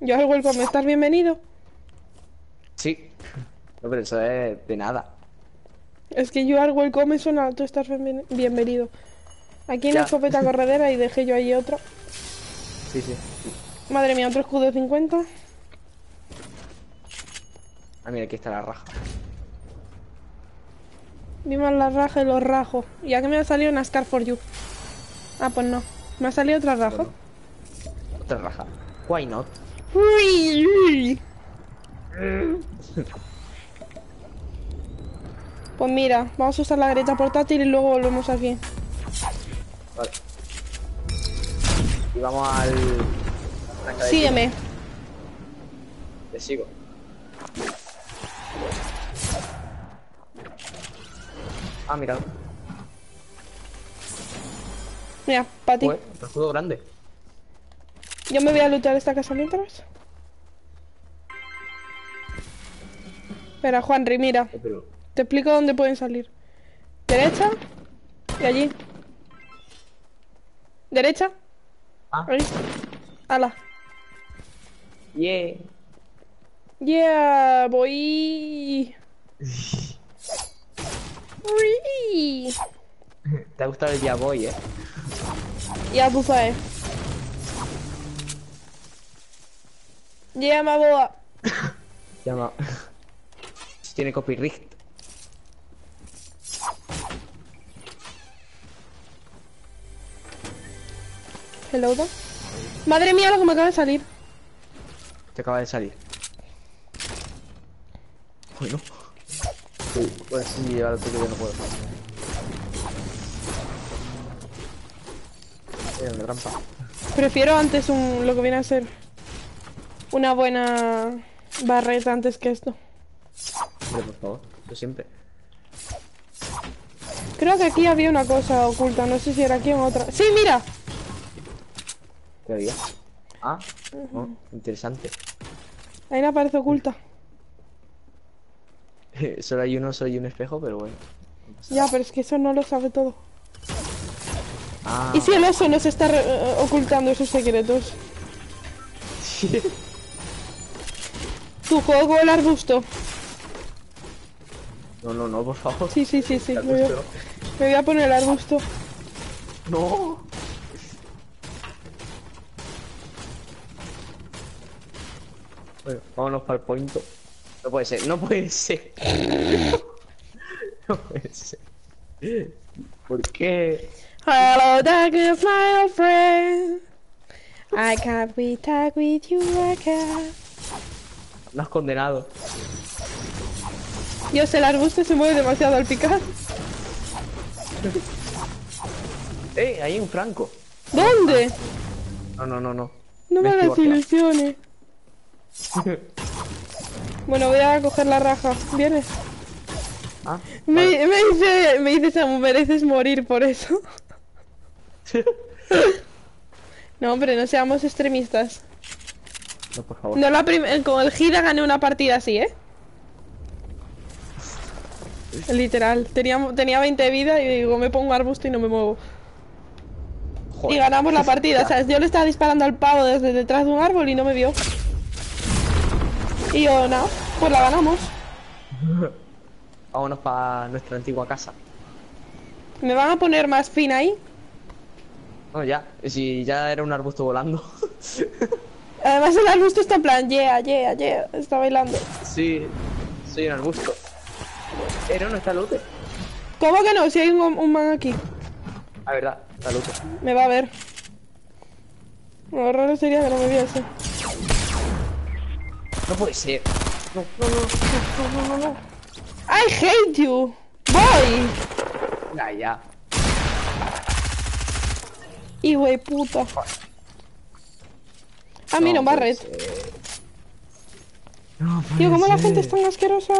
Yo al welcome, ¿estás bienvenido? Sí. No, pero eso es de nada. Es que yo al welcome suena, tú estás bienven- bienvenido. Aquí en la escopeta corredera y dejé yo ahí otra. Sí, sí. Madre mía, otro escudo de 50. Ah, mira, aquí está la raja. Vivan la raja y los rajos. ¿Y a qué me ha salido una Scar for You? Ah, pues no. Me ha salido otra raja. Bueno. Otra raja. Why not? Uy, uy. Pues mira, vamos a usar la grieta portátil y luego volvemos aquí. Vale. Y vamos al. Sígueme. Te sigo. Ah, mira. Mira, para ti. Escudo grande. Yo me voy a luchar esta casa mientras. Espera, Juanri, mira. Pero. Te explico dónde pueden salir. Derecha. Y allí. Derecha. Ah, Ahí. Ala. yeah. Yeah, voy. Te ha gustado el ya voy, eh. Ya tú sabes. Yeah, maboa. Llama. Tiene copyright. Hello, da. Madre mía, lo que me acaba de salir. Te acaba de salir. Bueno. Uy, pues sí, ahora tú que yo no puedo. Mira, una trampa. Prefiero antes un, lo que viene a ser una buena barreta antes que esto. Hombre, por favor. Yo siempre. Creo que aquí había una cosa oculta, no sé si era aquí o en otra. ¡Sí, mira! ¿Qué había? Ah, oh, interesante. Ahí me aparece oculta. Solo hay uno, solo hay un espejo, pero bueno. Ya, pero es que eso no lo sabe todo. Ah, ¿Y si el oso nos está re- eh, ocultando esos secretos? Tu juego con el arbusto. No, no, no, por favor. Sí, sí, sí, sí. Me voy, a, me voy a poner el arbusto. No. Bueno, vámonos para el point. No puede ser, no puede ser. no puede ser. ¿Por qué? Hello, darkness, my old friend. I can't be tag with you No has condenado. Dios, el arbusto se mueve demasiado al picar. ¡Eh! Hay un franco. ¿Dónde? No, no, no, no. No me Me equivocado. ilusiones. Bueno, voy a coger la raja. ¿Vienes? Ah, Me, vale. me dice, me dice Samu, mereces morir por eso. No, hombre, no seamos extremistas. No, por favor. No la prim- con el Gida gané una partida así, ¿eh? Literal, tenía, tenía 20 de vida y digo, me pongo arbusto y no me muevo. Joder. Y ganamos la partida, ¿sabes? Yo le estaba disparando al pavo desde detrás de un árbol y no me vio. Y yo, nada, pues la ganamos. Vámonos para nuestra antigua casa. ¿Me van a poner más fin ahí? No, ya. Si ya era un arbusto volando. Además el arbusto está en plan, yeah, yeah, yeah, está bailando. sí, soy un arbusto. Eh, no, no está Lute. ¿Cómo que no? Si hay un, un man aquí. La verdad, está Lute. Me va a ver. Lo raro sería que no me viese. No puede ser. No, no, no, no, no, no, no. I hate you. ¡Voy! Ya, ya. Hijo de puta. A mí no, Barret. No, Tío, ¿cómo la gente es tan asquerosa?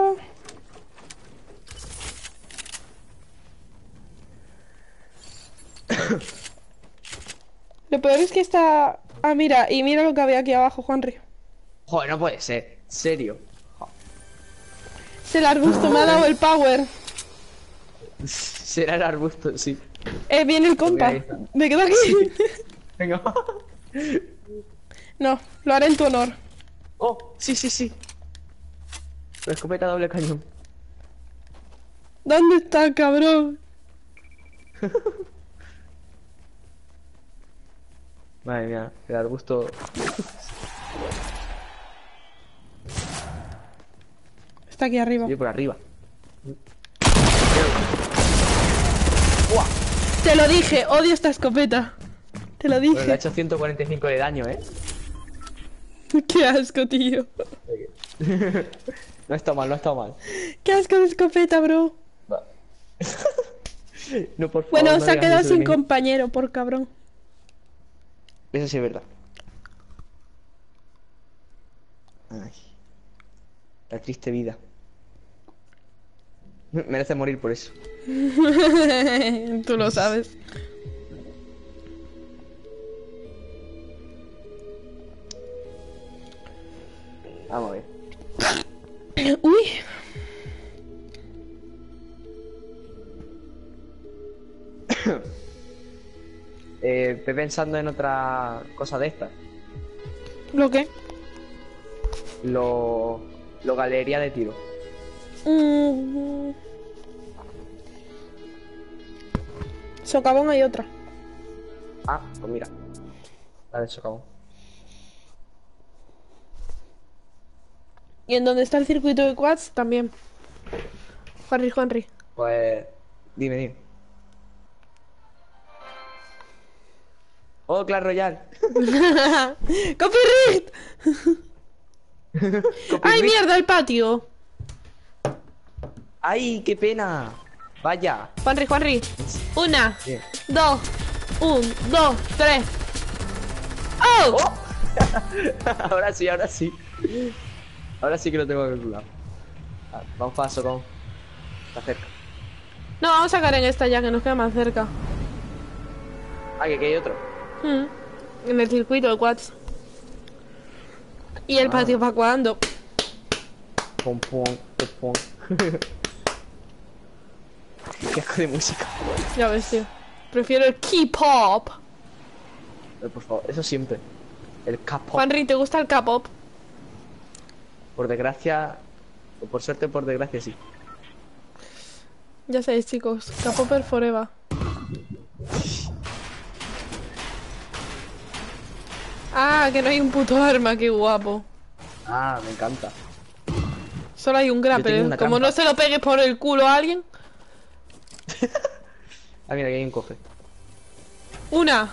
Lo peor es que está... Ah, mira, y mira lo que había aquí abajo, Juanri. Joder, no puede ser. ¿Serio? Es el arbusto, me ha dado el power. Será el arbusto, sí. Eh, viene el compa. Me quedo aquí. Venga. No, lo haré en tu honor. Oh, sí, sí, sí. La escopeta doble cañón. ¿Dónde está, cabrón? Madre mía, el arbusto. Está aquí arriba. Yo por arriba. Te lo dije, odio esta escopeta. Te lo Bueno, le ha dije. hecho 145 de daño, ¿eh? Qué asco, tío. No está mal, no está mal. Qué asco de escopeta, bro. No, por favor. Bueno, no se ha quedado sin compañero, por cabrón. Eso sí es verdad. Ay. La triste vida. Merece morir por eso. Tú lo sabes. Vamos a ver. Uy. Eh, estoy pensando en otra cosa de estas. ¿Lo qué? Lo. Lo galería de tiro. Mm. Socavón hay otra. Ah, pues mira. La de socavón. Y en donde está el circuito de quads también. Juanri, Juanri. Pues. Dime, dime. Oh, Clash Royale. ¡Copyright! ¡Ay, mierda, el patio! ¡Ay, qué pena! Vaya. Juanri, Juanri. Una, Bien. dos, un, dos, tres. ¡Oh! ¡Oh! ahora sí, ahora sí. Ahora sí que lo tengo calculado. Vamos para socavón. Está cerca. No, vamos a sacar en esta ya, que nos queda más cerca. Ah, que aquí hay otro. Mm. En el circuito de quads. Y el Ah. patio va cuando. Pum, pum, pum, pum. Qué asco de música. Ya ves, tío. Prefiero el K-pop. Eh, por favor, eso siempre. El K-pop. Juanri, ¿te gusta el K-pop? Por desgracia. O por suerte, por desgracia, sí. Ya sabéis, chicos. K-popper forever. Ah, que no hay un puto arma, qué guapo. Ah, me encanta. Solo hay un grapple. Como no se lo pegues por el culo a alguien. Ah, mira, aquí hay un cofre. Una,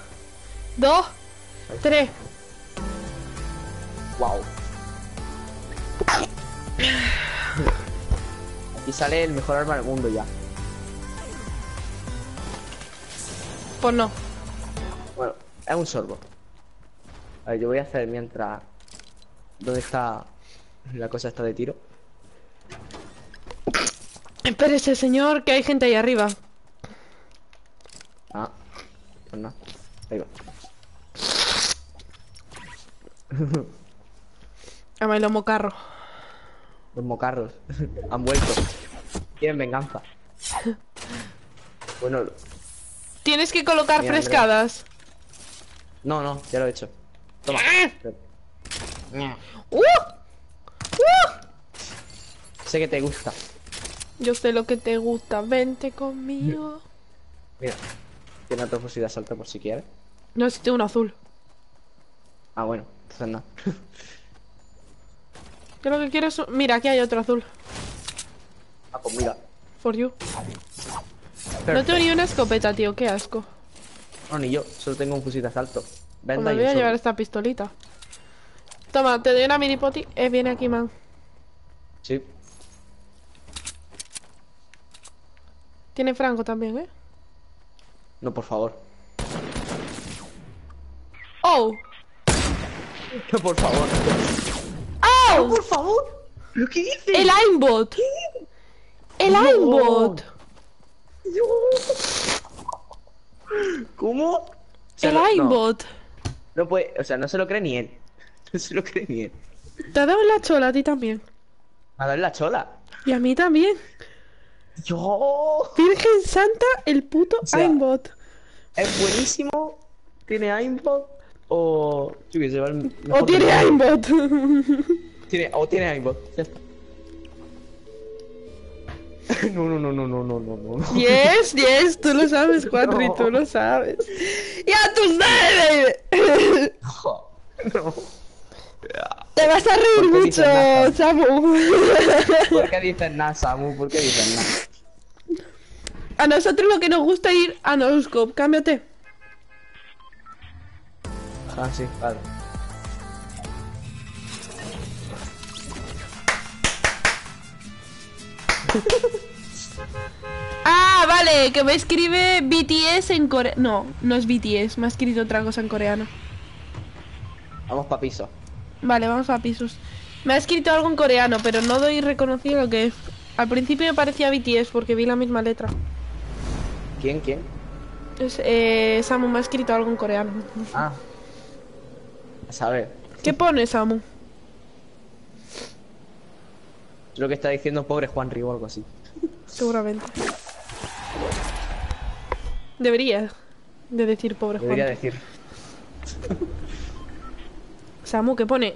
dos, tres. Wow. Aquí sale el mejor arma del mundo ya. Pues no. Bueno, es un sorbo. A ver, yo voy a hacer mientras. ¿Dónde está la cosa esta de tiro? Espérese, señor, que hay gente ahí arriba. Ah, pues nada. Ahí va. A el lomo carro. Los mocarros han vuelto. Quieren venganza. Bueno, Tienes que colocar Mira, frescadas. no, no, ya lo he hecho. Toma. ¡Uh! ¡Uh! Sé que te gusta. Yo sé lo que te gusta, vente conmigo. Mira, tiene otra posibilidad de salto por si quieres. No, si tengo un azul. Ah, bueno, entonces no. Yo lo que quiero es... Mira, aquí hay otro azul. ah, pues mira. For you. No tengo ni una escopeta, tío, qué asco. No, ni yo, solo tengo un fusil de asalto. Pues Venda me y voy a llevar esta pistolita. Toma, te doy una mini poti. Eh, viene aquí, man. Sí. Tiene Franco también, ¿eh? No, por favor. ¡Oh! No, por favor. ¡Oh! Por favor. ¿Pero qué dices? ¡El aimbot! ¡El No. aimbot! ¿Cómo? O sea, ¡El no- no, aimbot! no puede, o sea, no se lo cree ni él. No se lo cree ni él. Te ha dado en la chola a ti también. A dar la chola. Y a mí también. Yo. Virgen Santa, el puto sea, aimbot. Es buenísimo. Tiene aimbot. O. Yo sé, O tiene aimbot. Tiene, o tiene aimbot. Ya está. No, no, no, no, no, no, no, no. Yes, yes, tú lo sabes, Cuatro, y No. tú lo sabes. ¡Ya baby! No. Te vas a reír ¿Por qué mucho? Samu. ¿Por qué dices nada, Samu? ¿Por qué dices nada? A nosotros lo que nos gusta es ir a Noscope. Cámbiate. Ah, sí, vale. Ah, vale, que me escribe BTS en coreano. No, no es BTS, me ha escrito otra cosa en coreano. Vamos pa' piso. Vale, vamos a pisos. Me ha escrito algo en coreano, pero no doy reconocido lo que es. Al principio me parecía BTS porque vi la misma letra. ¿Quién, quién? Es, eh, Samu me ha escrito algo en coreano. Ah. A saber. ¿Qué pone Samu? Lo que está diciendo pobre Juan Río o algo así. Seguramente. Debería de decir pobre Juan. Debería decir. Samu, ¿qué pone?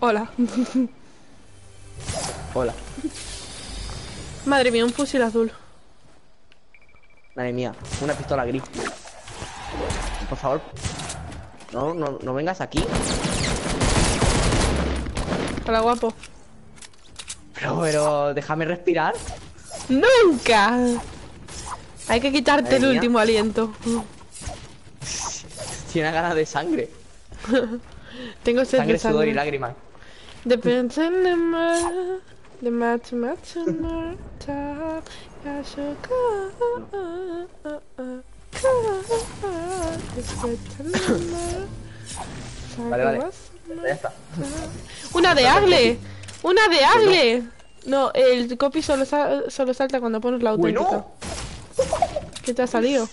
Hola. Hola. Madre mía, un fusil azul. Madre mía, una pistola gris. Por favor. No, no, no vengas aquí. Hola, guapo. Pero, pero, déjame respirar. ¡Nunca! Hay que quitarte Madre el mía. último aliento. Tiene ganas de sangre. Tengo sed Sangre, de sudor y lágrimas. Depends on the mar, the match, match, ya Vale, vale. Ya está. Una de Agle. Una de Agle. No, el copy solo, solo salta cuando pones la auténtica. Bueno. ¿Qué te ha salido?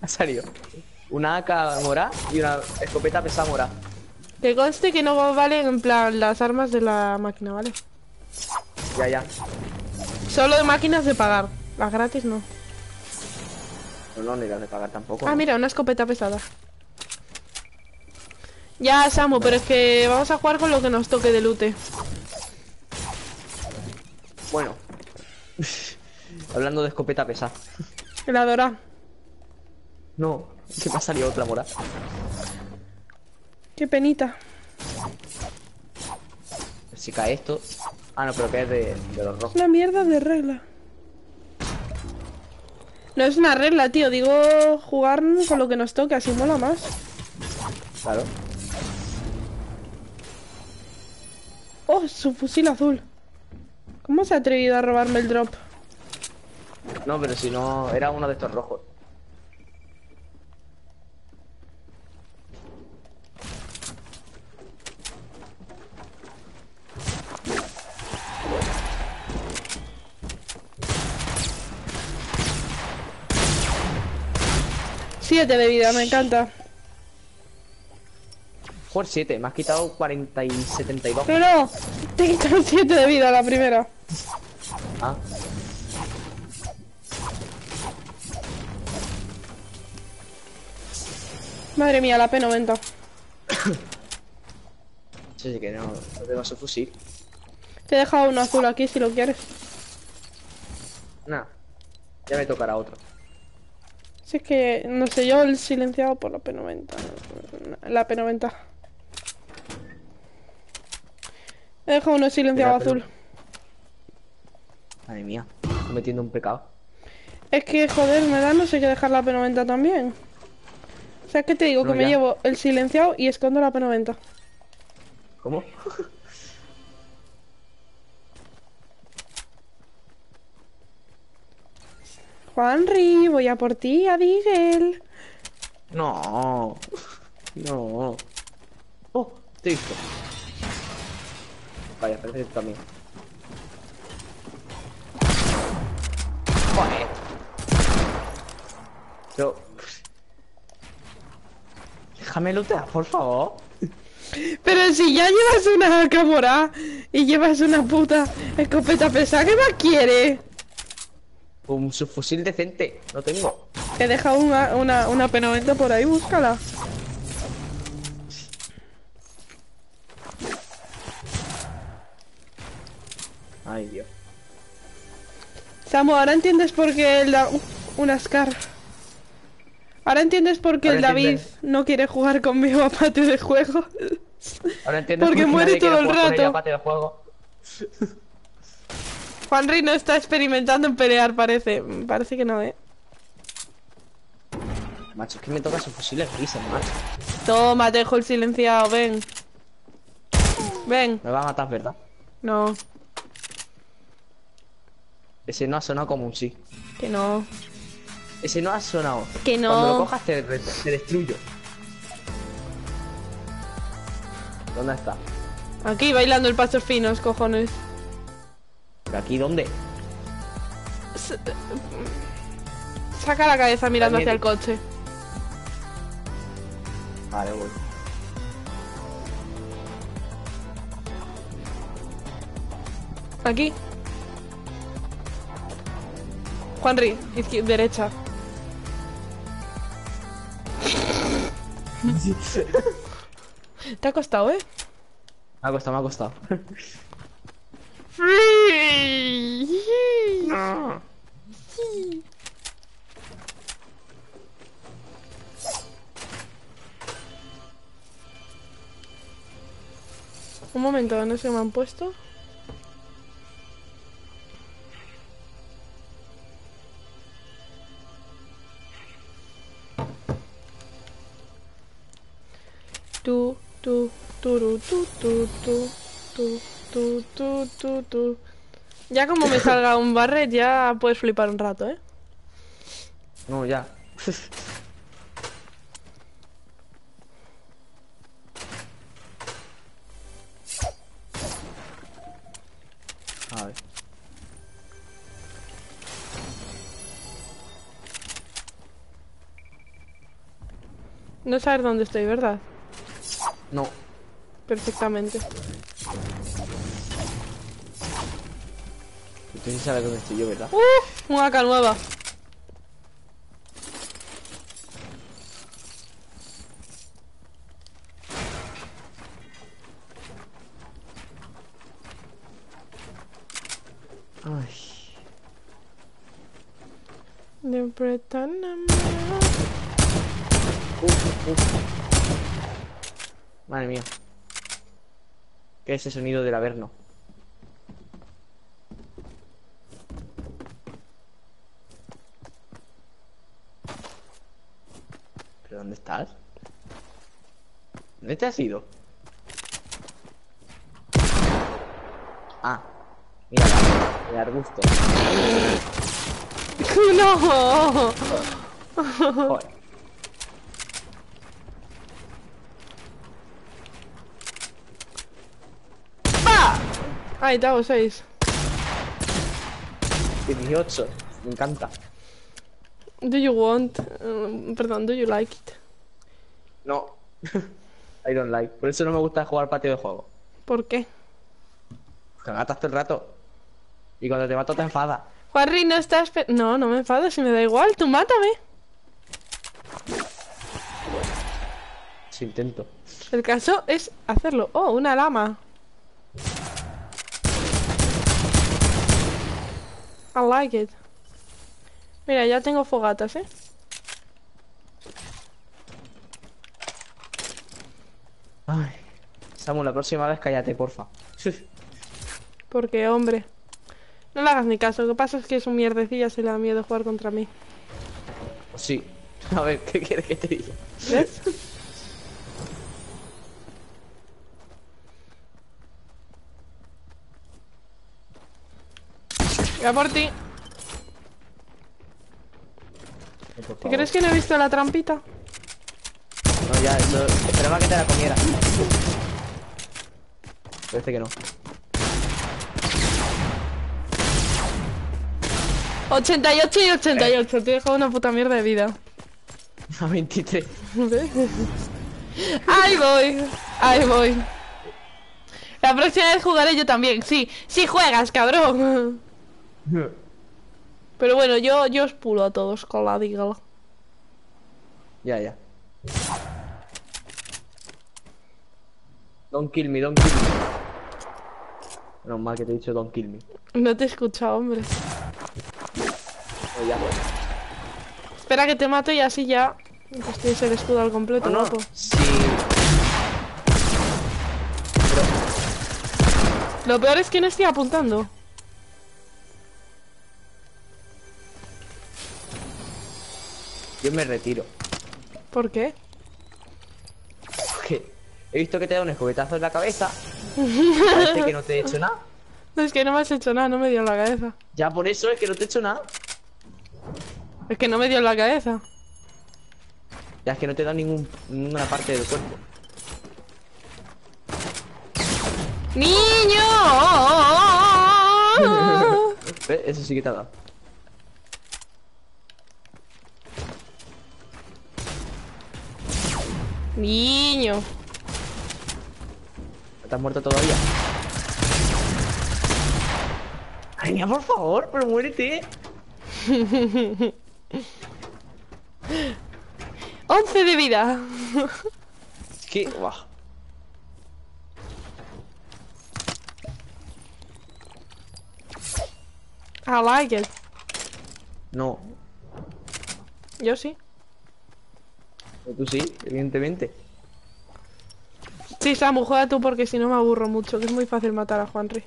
Ha salido. Una AK mora y una escopeta pesada mora. Que conste que no valen en plan las armas de la máquina, ¿vale? Ya, ya. Solo de máquinas de pagar. Las gratis no. No, no, ni las de pagar tampoco. Ah, ¿no? mira, una escopeta pesada. Ya, Samu, pero es que vamos a jugar con lo que nos toque de lute. Bueno. Hablando de escopeta pesada. La Dora. No, que me ha salido otra mora. Qué penita. Si cae esto. Ah, no, pero que es de, de los rojos. Una mierda de regla. No es una regla, tío. Digo jugar con lo que nos toque, así mola más. Claro. Oh, su fusil azul. ¿Cómo se ha atrevido a robarme el drop? No, pero si no, era uno de estos rojos. Siete de vida, me encanta. Joder, 7, me has quitado 40 y 72. Pero no, te he quitado siete de vida la primera. Ah, Madre mía, la P90. sí, sí que no, no tengo su fusil. Te he dejado uno azul aquí si lo quieres. Nah, ya me tocará otro. Si es que, no sé, yo el silenciado por la P90. La P90. He dejado uno silenciado Mira, pero- azul. Madre mía, estoy cometiendo un pecado. Es que, joder, me da no sé qué dejar la P90 también. O sea, que te digo No, que me llevo el silenciado y escondo la P90. ¿Cómo? Juanri, voy a por ti, a Digel. No. No. Oh, te he visto. Vaya, parece que también. Joder. Pero... Déjame lootear, por favor. Pero si ya llevas una cámara y llevas una puta escopeta pesada, ¿qué más quieres? Un subfusil decente. No tengo. He dejado una, una, una P90 por ahí, búscala. Ay, Dios. Samu, ahora entiendes por qué el Da- uh, una Scar. Ahora entiendes por qué Ahora el David entiendes. no quiere jugar conmigo a patio de juego. Ahora entiendes Porque por qué muere todo el rato. a patio de juego. Juanri no está experimentando en pelear, parece. Parece que no, eh. Macho, es que me toca sus fusiles grises, macho. Toma, te dejo el silenciado, ven. Ven, Me va a matar, ¿verdad? no, Ese no ha sonado como un sí. que no. Ese no ha sonado. Que no. Cuando lo cojas te, te destruyo. ¿Dónde está? Aquí bailando el pasos finos, cojones. ¿De aquí dónde? S- Saca la cabeza mirando hacia el coche. Vale, voy. Aquí. Juanri, derecha. Te ha costado, ¿eh? Me ha costado, me ha costado. Un momento, no se me han puesto. Tu, tu, turu, tu, tu, tu, tu, tu, tu, tu, tu. Ya como me salga un barret, ya puedes flipar un rato, ¿eh? No, ya. A ver. No sabes dónde estoy, ¿verdad? No. Perfectamente. Usted sí sabe dónde estoy yo, ¿verdad? ¡Uh! Una AK nueva. Ay. De Bretana- Uf, uf. Madre mía. ¿Qué es ese sonido del averno? Dónde estás? ¿Dónde te has ido? Ah, mira, el arbusto. ¡No! Joder. ¡Pa! Ahí te hago seis. 18. Me encanta. Do you want? eh, perdón, do you like it? No. I don't like. Por eso no me gusta jugar patio de juego. ¿Por qué? Que gatas todo el rato. Y cuando te mato te enfada. Juanri, no estás... No, no me enfado, si me da igual, tú mátame. Si intento. El caso es hacerlo. Oh, una lama. I like it. Mira, ya tengo fogatas, ¿eh? Ay. Samu, la próxima vez cállate, porfa. Porque, hombre... No le hagas ni caso, lo que pasa es que es un mierdecilla se le da miedo jugar contra mí. sí. A ver, ¿qué quieres que te diga? ¿Ves? Por ti. ¿Te crees que no he visto la trampita? No, ya, esperaba que te la comiera. Parece que no. 88 y 88, te he dejado una puta mierda de vida. A 23. Ahí voy, ahí voy. La próxima vez jugaré yo también, sí, sí juegas, cabrón. Pero bueno, yo, yo os pulo a todos con la Deagle. ya, ya. Don't kill me, don't kill me. Menos mal que te he dicho don't kill me. No te he escuchado, hombre. Pues ya. Espera que te mato y así ya. Pues tienes el escudo al completo, No, no. Sí. Lo peor es que no estoy apuntando. Yo me retiro. ¿Por qué? Porque he visto que te da un escopetazo en la cabeza. Parece que no te he hecho nada. No, es que no me has hecho nada, no me dio en la cabeza. Ya por eso es que no te he hecho nada. Es que no me dio en la cabeza. Ya es que no te da ningún, ninguna parte del cuerpo. ¡Niño! ¿Ves? Eso sí que te ha dado. Niño. ¿No te has muerto todavía? Ay, mía, por favor, pero muérete. 11 de vida. Es que, guau. I like it. No, Yo sí. Tú sí, evidentemente. Sí, Samu, juega tú porque si no me aburro mucho, que es muy fácil matar a Juanri.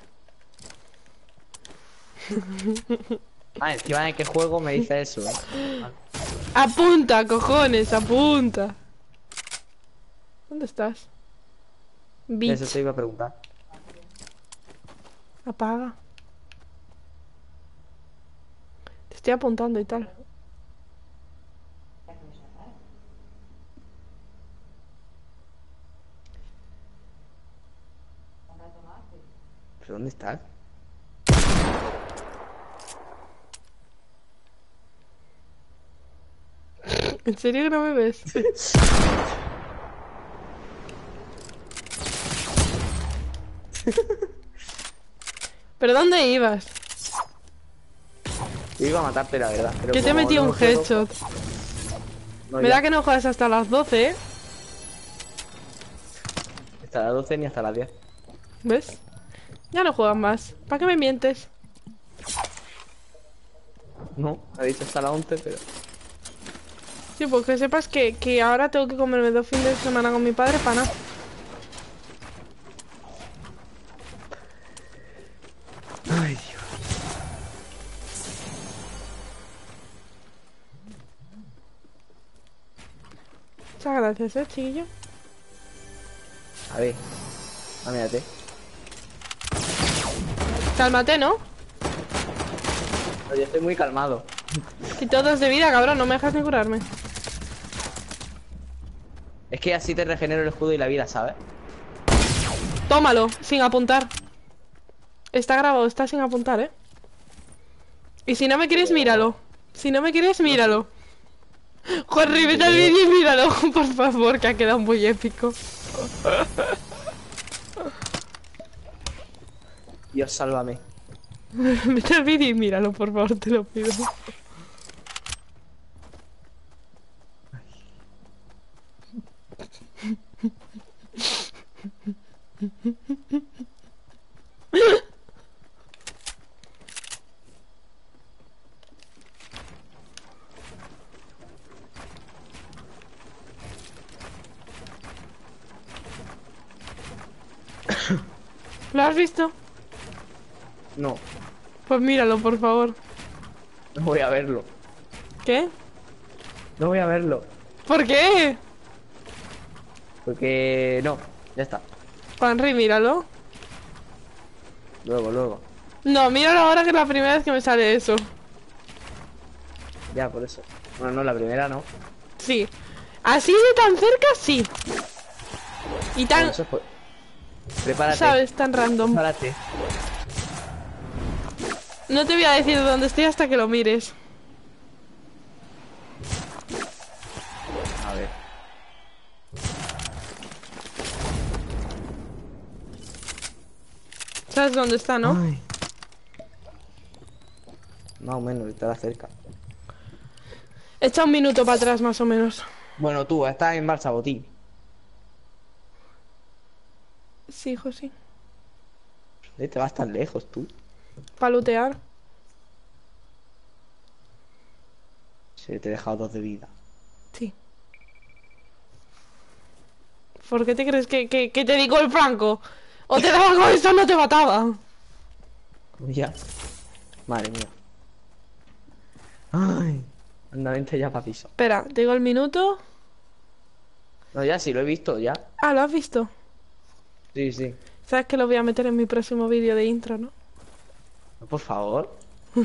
Ah, encima de qué juego me dice eso. ¿eh? Apunta, cojones, apunta. ¿Dónde estás? Bitch, Eso te iba a preguntar. apaga. Te estoy apuntando y tal. ¿Pero dónde estás? ¿En serio que no me ves? ¿Pero dónde ibas? Yo iba a matarte, la verdad. pero Que te metido no un headshot. No, Me da que no juegas hasta las 12, ¿eh? Hasta las 12 ni hasta las 10. ¿Ves? Ya no juegas más. ¿Para qué me mientes? No, he dicho hasta las 11, pero. Sí, pues que sepas que, que ahora tengo que comerme dos fines de semana con mi padre para nada. Ay, Dios. Muchas gracias, ¿eh, chiquillo? A ver. Ah, mírate. Cálmate, ¿no? Yo estoy muy calmado. Y todos de vida, cabrón, no me dejas ni curarme. Es que así te regenero el escudo y la vida, ¿sabes? Tómalo, sin apuntar. Está grabado, está sin apuntar, ¿eh? Y si no me quieres, míralo. Si no me quieres, míralo. Juan vete al vídeo y míralo, por favor, que ha quedado muy épico. Dios, sálvame. Vete al vídeo y míralo, por favor, te lo pido. ¿Lo has visto? No, Pues míralo, por favor. no voy a verlo. ¿Qué? No voy a verlo. ¿Por qué? Porque no, ya está. Juanri, míralo. Luego, luego. No, míralo ahora que es la primera vez que me sale eso. Ya, por eso. Bueno, no, la primera no. Sí. Así de tan cerca, sí. Y tan, eso es por- Prepárate. ¿sabes? Tan random. Prepárate. No te voy a decir dónde estoy hasta que lo mires. A ver. ¿Sabes dónde está, no? Ay. Más o menos, estará cerca. Echa un minuto para atrás, más o menos. Bueno, tú, estás en Barça Botín. Sí, hijo, sí. Te vas tan lejos, tú. Para lootear. Se te he dejado dos de vida. Sí. ¿Por qué te crees que, que, que te digo el franco? O te daba con esto no te mataba. Ya. Madre mía. Ay. Anda, vente ya, papiso. Espera, te digo el minuto. No, ya sí, lo he visto, ya. Ah, ¿lo has visto? Sí, sí. Sabes que lo voy a meter en mi próximo vídeo de intro, ¿no? Por favor. No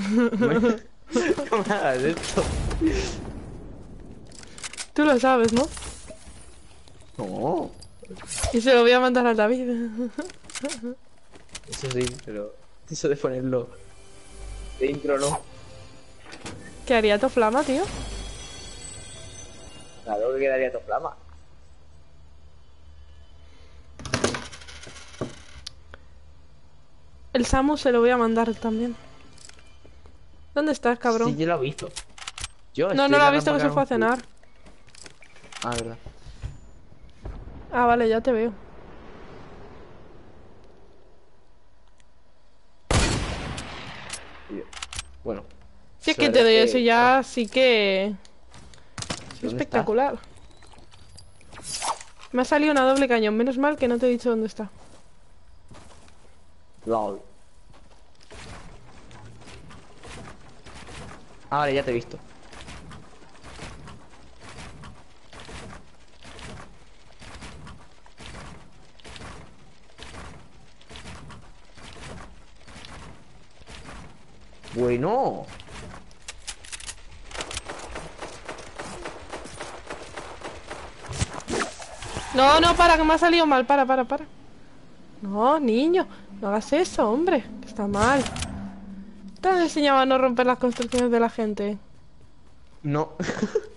me, no me hagas esto. Tú lo sabes, ¿no? No. Y se lo voy a mandar a David. Eso sí, pero. Eso de ponerlo. De intro no. ¿Qué haría tu flama, tío? Claro que quedaría tu El Samu se lo voy a mandar también. ¿Dónde estás, cabrón? Sí, yo lo he visto. Yo no, no lo ha la visto que se fue a cenar. Ah, verdad. Ah, vale, ya te veo. Bueno. Si es que te doy eso ya, sí que... Es ¿Dónde espectacular. Me ha salido una doble cañón. Menos mal que no te he dicho dónde está. LOL. Ah, vale, ya te he visto. Bueno. No, no, para, que me ha salido mal. Para, para, para. No, niño. No hagas eso, hombre. Está mal. Te han enseñado a no romper las construcciones de la gente. No.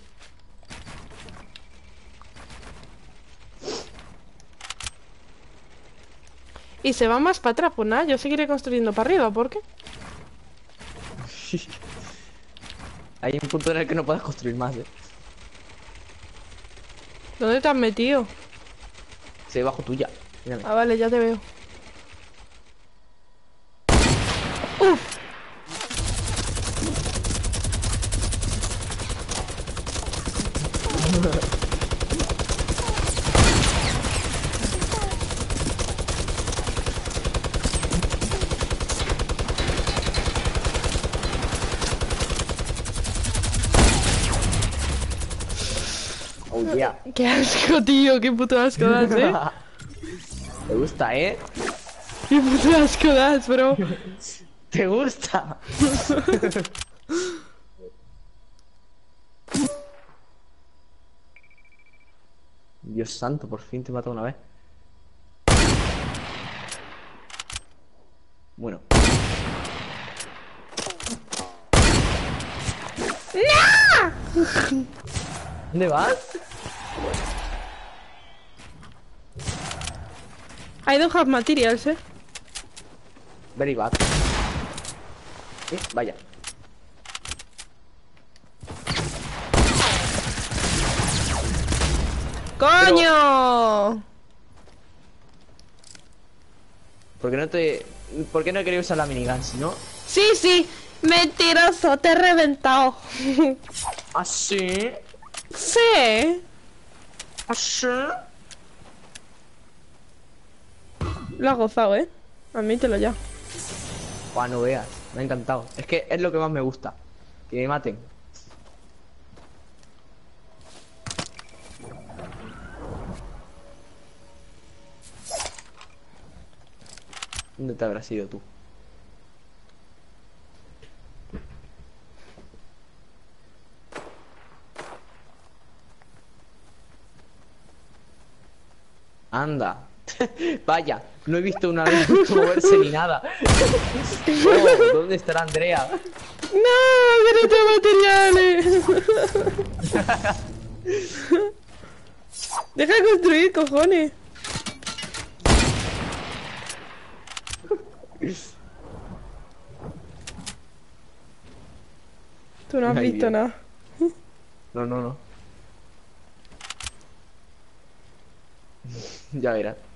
Y se va más para atrás. Pues nada, yo seguiré construyendo para arriba. ¿Por qué? Hay un punto en el que no puedes construir más, eh. ¿Dónde te has metido? Se bajo tuya. Mírame. Ah, vale, ya te veo. Oh, yeah. Qué asco, tío. Qué puto asco das, eh. ¿Te gusta, eh? Qué puto asco das, bro. ¿Te gusta? Dios santo, por fin te mató una vez. Bueno. ¿Dónde vas? I don't have materials, eh. Very bad. Eh, vaya. ¡Coño! ¿Por qué no te... ¿Por qué no quería usar la minigun, si no? Sí, sí. Mentiroso, te he reventado. ¿Ah, sí? sí. ¿Ah, sí? Lo has gozado, eh. Admítelo ya. Buah, no veas. Me ha encantado. Es que es lo que más me gusta. Que me maten. ¿Dónde te habrás ido tú? Anda. Vaya, no he visto una vez moverse ni nada. Oh, ¿Dónde estará Andrea? ¡No! ¡Derecho a materiales! Deja de construir, cojones. Tú no has Ay, visto nada. No, no, no. Ya verás.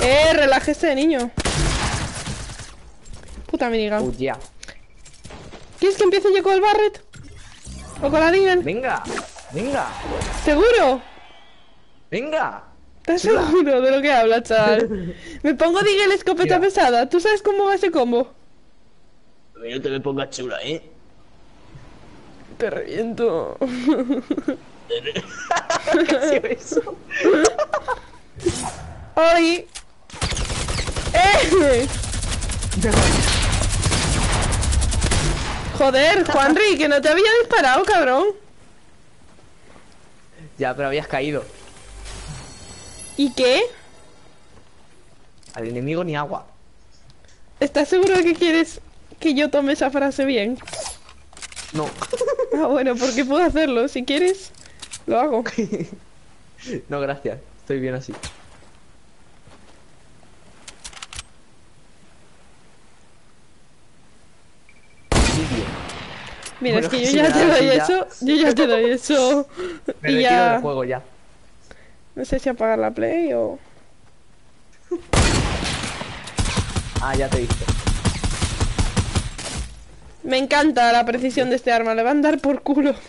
Eh, relájese, niño. Puta minigun. Oh, yeah. ¿Quieres que empiece yo con el Barret? ¿O con la Deagle? Venga, venga, ¿Seguro? venga. ¿Estás seguro de lo que hablas, chaval? Me pongo Deagle escopeta Mira. pesada. ¿Tú sabes cómo va ese combo? No te me pongas chula, ¿eh? Te reviento. ¿Qué ha sido eso? ¡Ay! ¡Eh! Joder, Juanri, que no te había disparado, cabrón. Ya, pero habías caído. ¿Y qué? Al enemigo ni agua. ¿Estás seguro de que quieres que yo tome esa frase bien? No. Ah, bueno, porque puedo hacerlo. Si quieres, lo hago. No, gracias. Estoy bien así. Sitio. Mira, Bueno, es que yo si ya te doy ya. eso. Yo ya te doy eso. Me y ya. del juego ya. No sé si apagar la play o. Ah, ya te visto. Me encanta la precisión de este arma. Le va a andar por culo.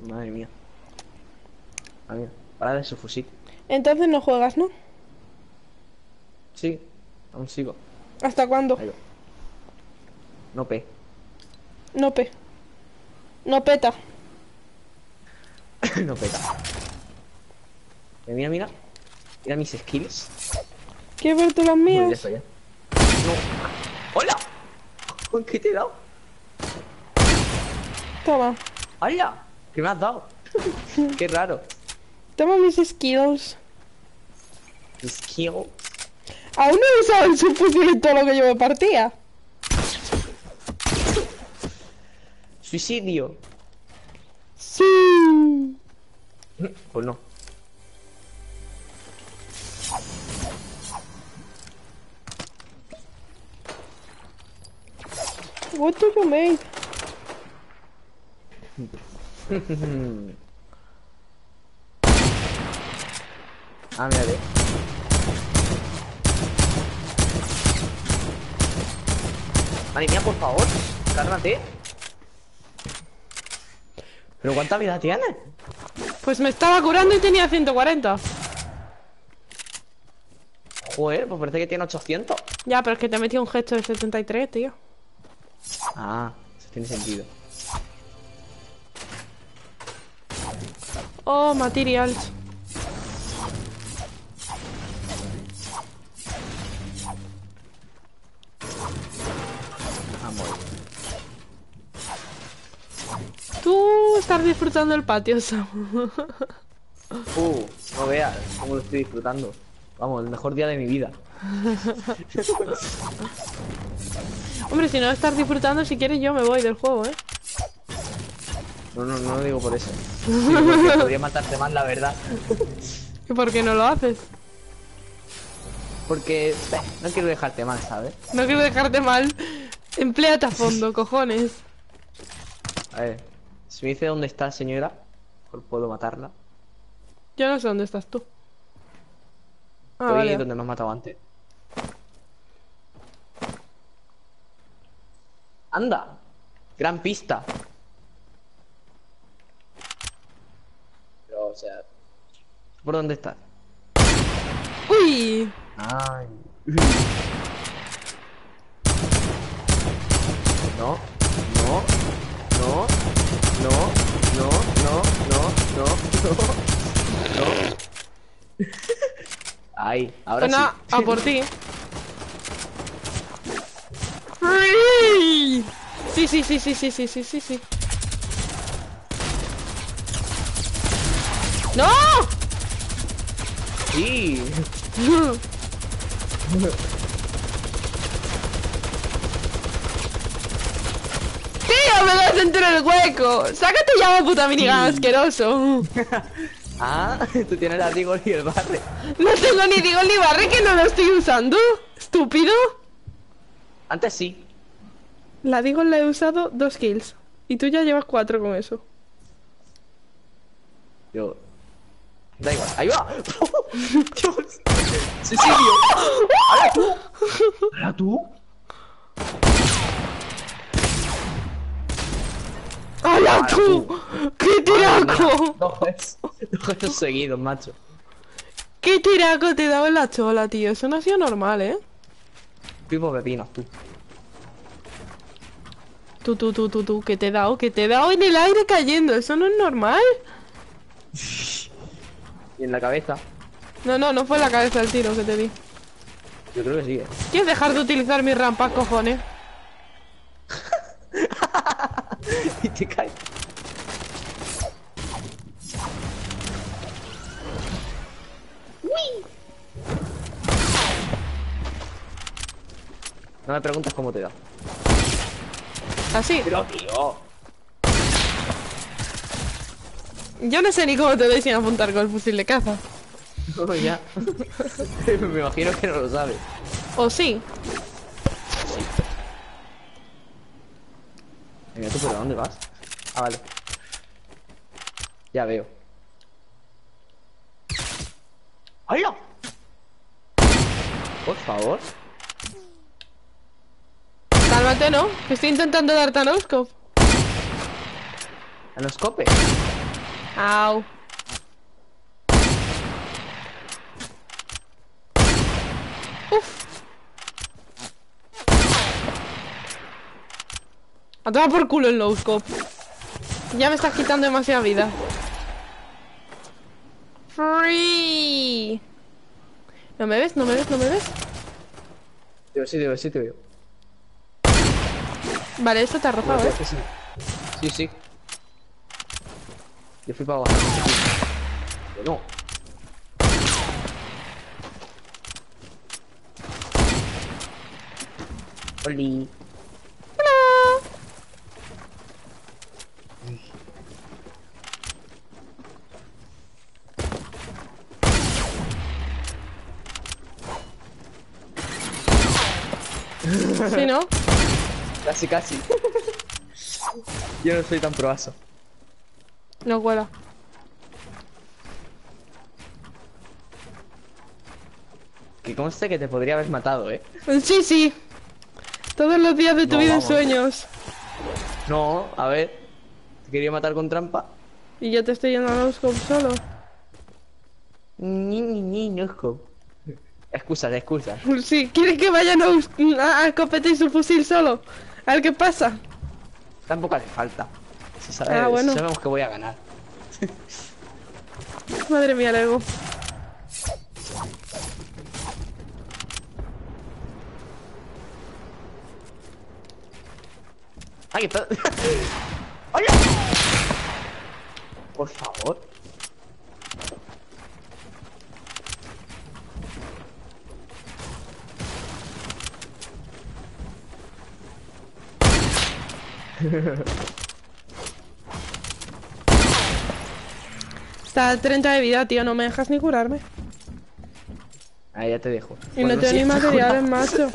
Madre mía. Madre mía. Para de su fusil. Entonces no juegas, ¿no? Sí, aún sigo. ¿Hasta cuándo? No pe. No pe. No peta. no peta. Mira, mira. Mira mis skills. ¿Quieres ver tú las mías? estoy, ya. No. ¡Hola! ¿Con qué te he dado? Toma. ¡Hola! ¿Qué me has dado? qué raro. Toma mis skills. Skill. Aún no he usado el subfusil todo lo que yo me partía. Suicidio. Sí. Pues no. What do you make? ah, mira, Madre mía, por favor, cálmate. ¿Pero cuánta vida tienes? Pues me estaba curando y tenía 140. Joder, pues parece que tiene 800. Ya, pero es que te metí un gesto de 73, tío. Ah, eso tiene sentido. Oh, materials. Estás disfrutando el patio, Sam. Uh, no veas cómo lo estoy disfrutando. Vamos, el mejor día de mi vida. Hombre, si no estás disfrutando, si quieres yo me voy del juego, ¿eh? No, no, no lo digo por eso. Porque podría matarte más, la verdad. ¿Y por qué no lo haces? Porque eh, no quiero dejarte mal, ¿sabes? No quiero dejarte mal. Empléate a fondo, cojones. A ver, si me dice dónde está señora, puedo matarla. Yo no sé dónde estás tú. Ah, Estoy vale. donde me has matado antes. ¡Anda! Gran pista. Pero, o sea... ¿Por dónde estás? ¡Uy! Ay. No, no, no, no, no, no, no, no, no, no. Ay, ahora nada, sí. a por ti. Sí, sí, sí, sí, sí, sí, sí, sí, sí. ¡No! Sí. ¡Tío, me das dentro del hueco! ¡Sácate ya puta minigun asqueroso! Ah, tú tienes la Digol y el barre. No tengo ni digo ni barre que no lo estoy usando. ¿Estúpido? Antes sí. La digo la he usado dos kills. Y tú ya llevas cuatro con eso. Yo. Da igual. ¡Ahí va! Dios. ¿Ahora tú? ¡Hala tú! ¡Qué tiraco! Dos juegos seguidos, macho. ¡Qué tiraco te he dado en la chola, tío! Eso no ha sido normal, ¿eh? Pipo pepinos, tú. Tú, tú, tú, tú, tú, que te he dado, que te he dado en el aire cayendo. ¿Eso no es normal? Y en la cabeza. No, no, no fue la cabeza el tiro que te di. Yo creo que sí, eh. ¿Quieres dejar de utilizar mis rampas, cojones? y te cae. No me preguntas cómo te da. Así. Pero tío. Yo no sé ni cómo te doy sin apuntar con el fusil de caza. No, ya. me imagino que no lo sabes. ¿O sí? Venga, ¿tú por dónde vas? Ah, vale. Ya veo. ¡Hola! Por favor. Cálmate, ¿no? Que estoy intentando darte a Noscope. Anoscope. Au. A tomar por culo el no scope. Ya me estás quitando demasiada vida. Free. ¿No me ves? ¿No me ves? ¿No me ves? Digo, sí, digo, sí, te veo. Vale, esto te ha rozado, ¿eh? Sí, sí. Sí. Yo fui para. Pero no. Oli. Sí, ¿no? Casi, casi. Yo no soy tan proazo. No cuela. Que conste que te podría haber matado, ¿eh? Sí, sí. Todos los días de tu No, vida vamos. sueños. No, a ver. Te quería matar con trampa. Y yo te estoy yendo a solo. Ni, ni, ni, no es co- Excusas, excusas. Sí, ¿quieres que vaya a, a, competir su fusil solo? A ver qué pasa. Tampoco hace falta. Si Ah, bueno. sabemos que voy a ganar. Madre mía, Lego. ¡Ay, está! ¡Hola! Por favor. Está a 30 de vida, tío. No me dejas ni curarme. Ahí ya te dejo. Y Bueno, no tengo ni materiales, macho.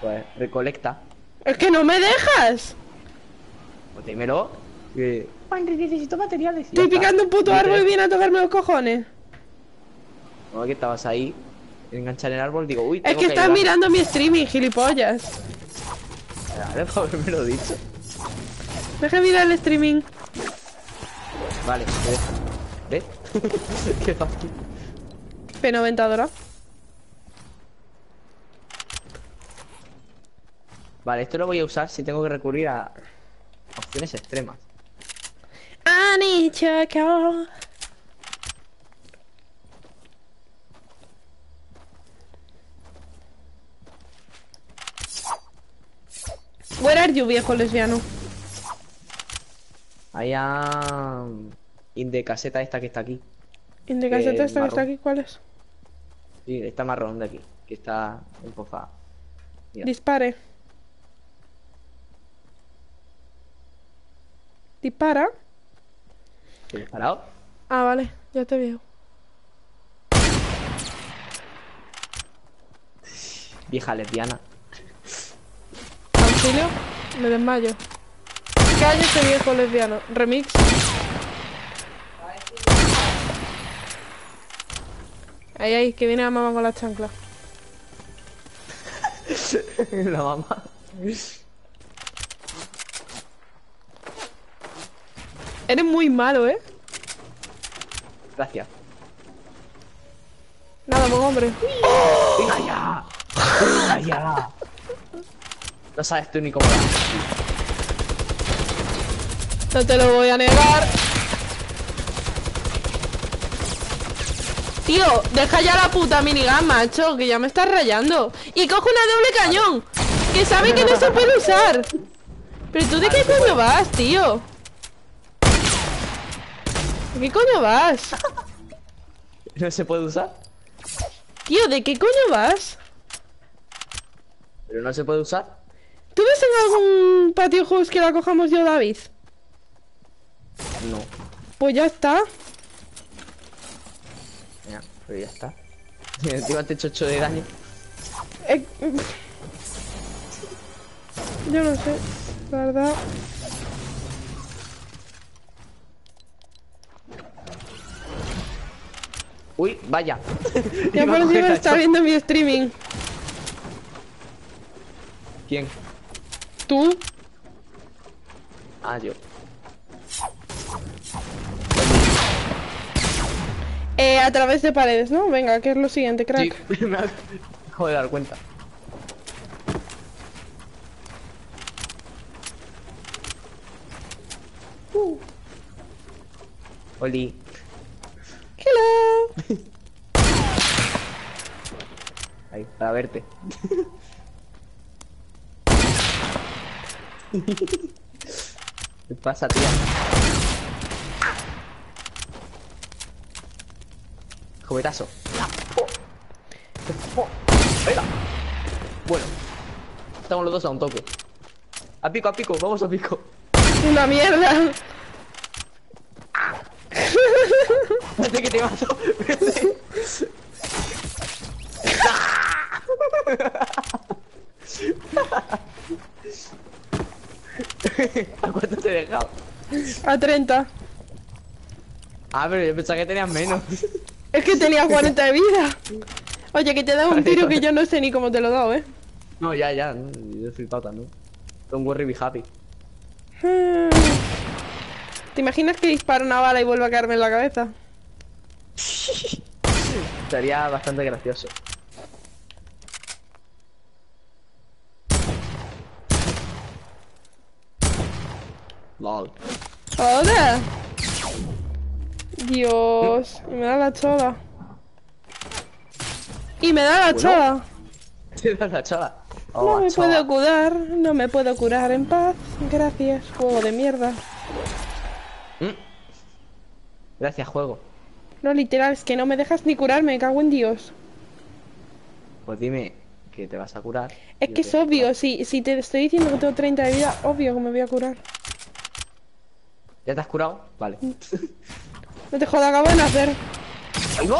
Pues recolecta. ¡Es que no me dejas! Pues dímelo. Que... Necesito materiales. Estoy picando un puto árbol y viene a tocarme los cojones. No, que estabas ahí. Enganchar en el árbol, digo, uy, Es que estás ayudar. mirando mi streaming, gilipollas. Vale, por haberme lo dicho. Deja mirar el streaming. Vale. ¿Ves? Qué fácil. P90 Dora. Vale, esto lo voy a usar si tengo que recurrir a opciones extremas. I need your call. You, viejo lesbiano? Ahí a... In de caseta esta que está aquí. ¿Y de caseta Eh, esta que está aquí? ¿Cuál es? Sí, esta marrón de aquí, que está empozada. Mira. Dispare. Dispara. ¿Te he disparado? Ah, vale, ya te veo. Vieja lesbiana. Auxilio, me desmayo. Cállese, viejo lesbiano. Remix. Ahí, ahí, que viene la mamá con la chancla. La mamá. Eres muy malo, ¿eh? Gracias. Nada, buen hombre. ¡Venga ya! ¡Venga ya! No sabes tú ni cómo. No te lo voy a negar. Tío, deja ya la puta minigun, macho, que ya me estás rayando. Y coge una doble cañón, que sabe que no se puede usar. Pero tú de qué coño vas, tío? ¿De qué coño vas? ¿No se puede usar? Tío, ¿de qué coño vas? ¿Pero no se puede usar? ¿Tú ves en algún patio de juegos que la cojamos yo, David? No. Pues ya está. Mira, pero ya está. Encima te he hecho 8 de daño. Eh, Yo no sé, la verdad. Uy, vaya. Ya por encima está viendo mi streaming. ¿Quién? ¿Tú? Ah, yo. Eh, a través de paredes, ¿no? Venga, ¿qué es lo siguiente, crack? Sí, me acabo de dar cuenta. Oli. Hello. Ahí, para verte. ¿Qué pasa, tía? Jovetazo. Venga. Bueno. Estamos los dos a un toque. A pico, a pico, vamos a pico. Una mierda. Espérate que te mato. Espérate. ¿A cuánto te he dejado? A 30. Ah, pero yo pensaba que tenías menos. Es que tenía 40 de vida. Oye, que te he dado un tiro que yo no sé ni cómo te lo he dado, ¿eh? No, ya, ya. no, Yo he flipado también. Don't worry, be happy. Hmm. ¿Te imaginas que dispara una bala y vuelve a caerme en la cabeza? Sería bastante gracioso. LOL. ¡Joder! Dios. Y me da la chola. Y me da la Bueno. chola. Te da la chava. No Oh, me puedo curar, no me puedo curar en paz. Gracias, juego de mierda. Mm. Gracias, juego. No, literal, es que no me dejas ni curarme, me cago en Dios. Pues dime que te vas a curar. Es que es obvio, si, si te estoy diciendo que tengo 30 de vida, obvio que me voy a curar. ¿Ya te has curado? Vale. No te jodas, acabo de nacer. ¡Ahí va!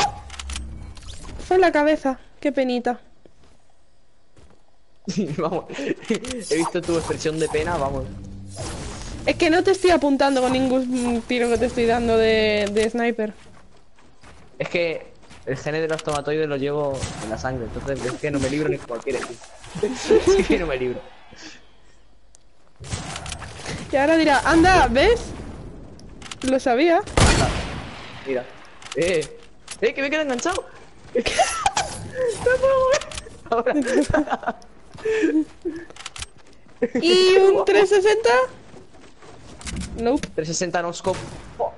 Fue en la cabeza, qué penita. vamos. He visto tu expresión de pena, vamos. Es que no te estoy apuntando con ningún tiro que te estoy dando de, de sniper. Es que el gene de los tomatoides lo llevo en la sangre, entonces es que no me libro ni con cualquier. Es que no me libro. Y ahora dirá, anda, ¿ves? Lo sabía. Mira. Eh. Eh, que me queda enganchado. no puedo mover. Ahora. ¿Y un 360? Nope. 360 no scope. Oh,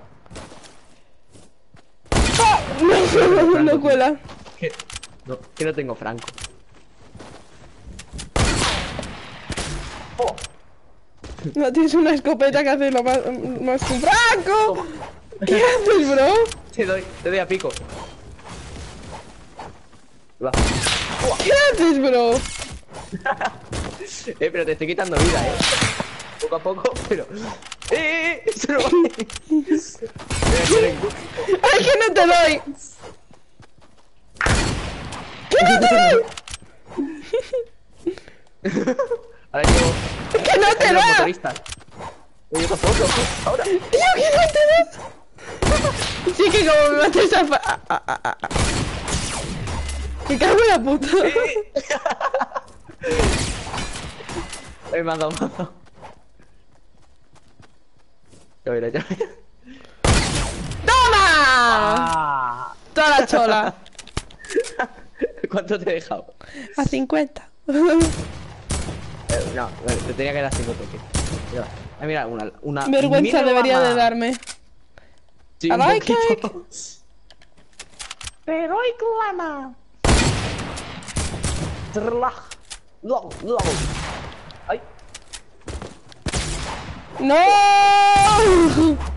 No, no cuela. que, no, que no tengo franco. Oh, No tienes una escopeta que hace lo más, más ¡Franco! ¿Qué haces, bro? Te doy, te doy a pico. Va. ¿Qué haces, bro? Eh, pero te estoy quitando vida, eh. Poco a poco, pero. ¡Eh, eh, eh! ¡Eso no vale! ¡Ay, que no te doy! ¡Que no te doy! Ahora yo. ¡Que no te da! motoristas. Yo tampoco. Ahora. ¡Yo que no te da! Sí que como me mates a... fa- a- a- a- a- Me cago en la puta. Me han dado. Ya verás, ya verás. ¡Toma! ¡Ah! Toda la chola. ¿Cuánto te he dejado? A 50. Eh, no, vale, te tenía que dar 5 toques. Mira, ah, mira, una. una Vergüenza debería de darme. Sí, un like poquito. Pero hay clama. Relaj. Luego, luego. Ay. ¡No!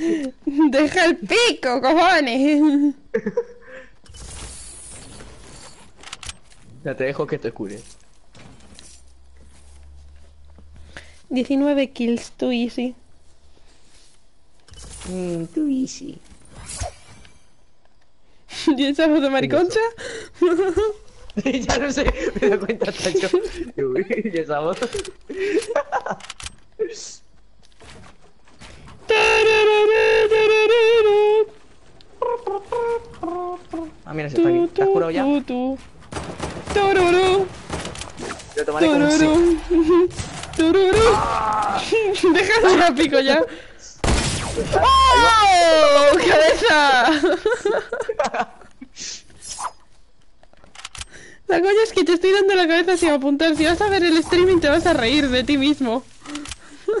Deja el pico, cojones. Ya te dejo que te cure. 19 kills, too easy. Mmm, too easy. ¿Y esa voz de mariconcha? ya no sé, me doy cuenta hasta yo. Y esa voz. Ah, mira, se está aquí. ¿Te has curado ya? Tururú, Lo tomaré como tururú. Tururú. Déjame la pico ya. ¡Oh! ¡Cabeza! La coña es que te estoy dando la cabeza sin apuntar. Si vas a ver el streaming te vas a reír de ti mismo.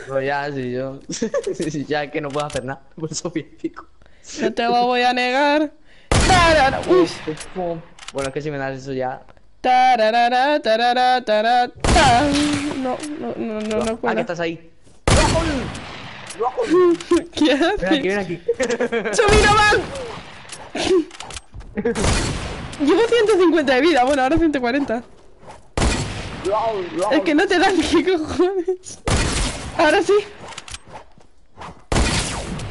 No, ya, si yo. ya que no puedo hacer nada. Por eso pico. No te lo voy a negar. Uf. Bueno, es que si me das eso ya. Tararara, tarara, tarara, ta. No, no, no, no, no ah, que cuela. estás ahí. ¿Qué Ven aquí, haces? ven aquí. ¡Subiraman! Llevo 150 de vida, bueno, ahora 140. Es que no te dan, ¿qué cojones? Ahora sí.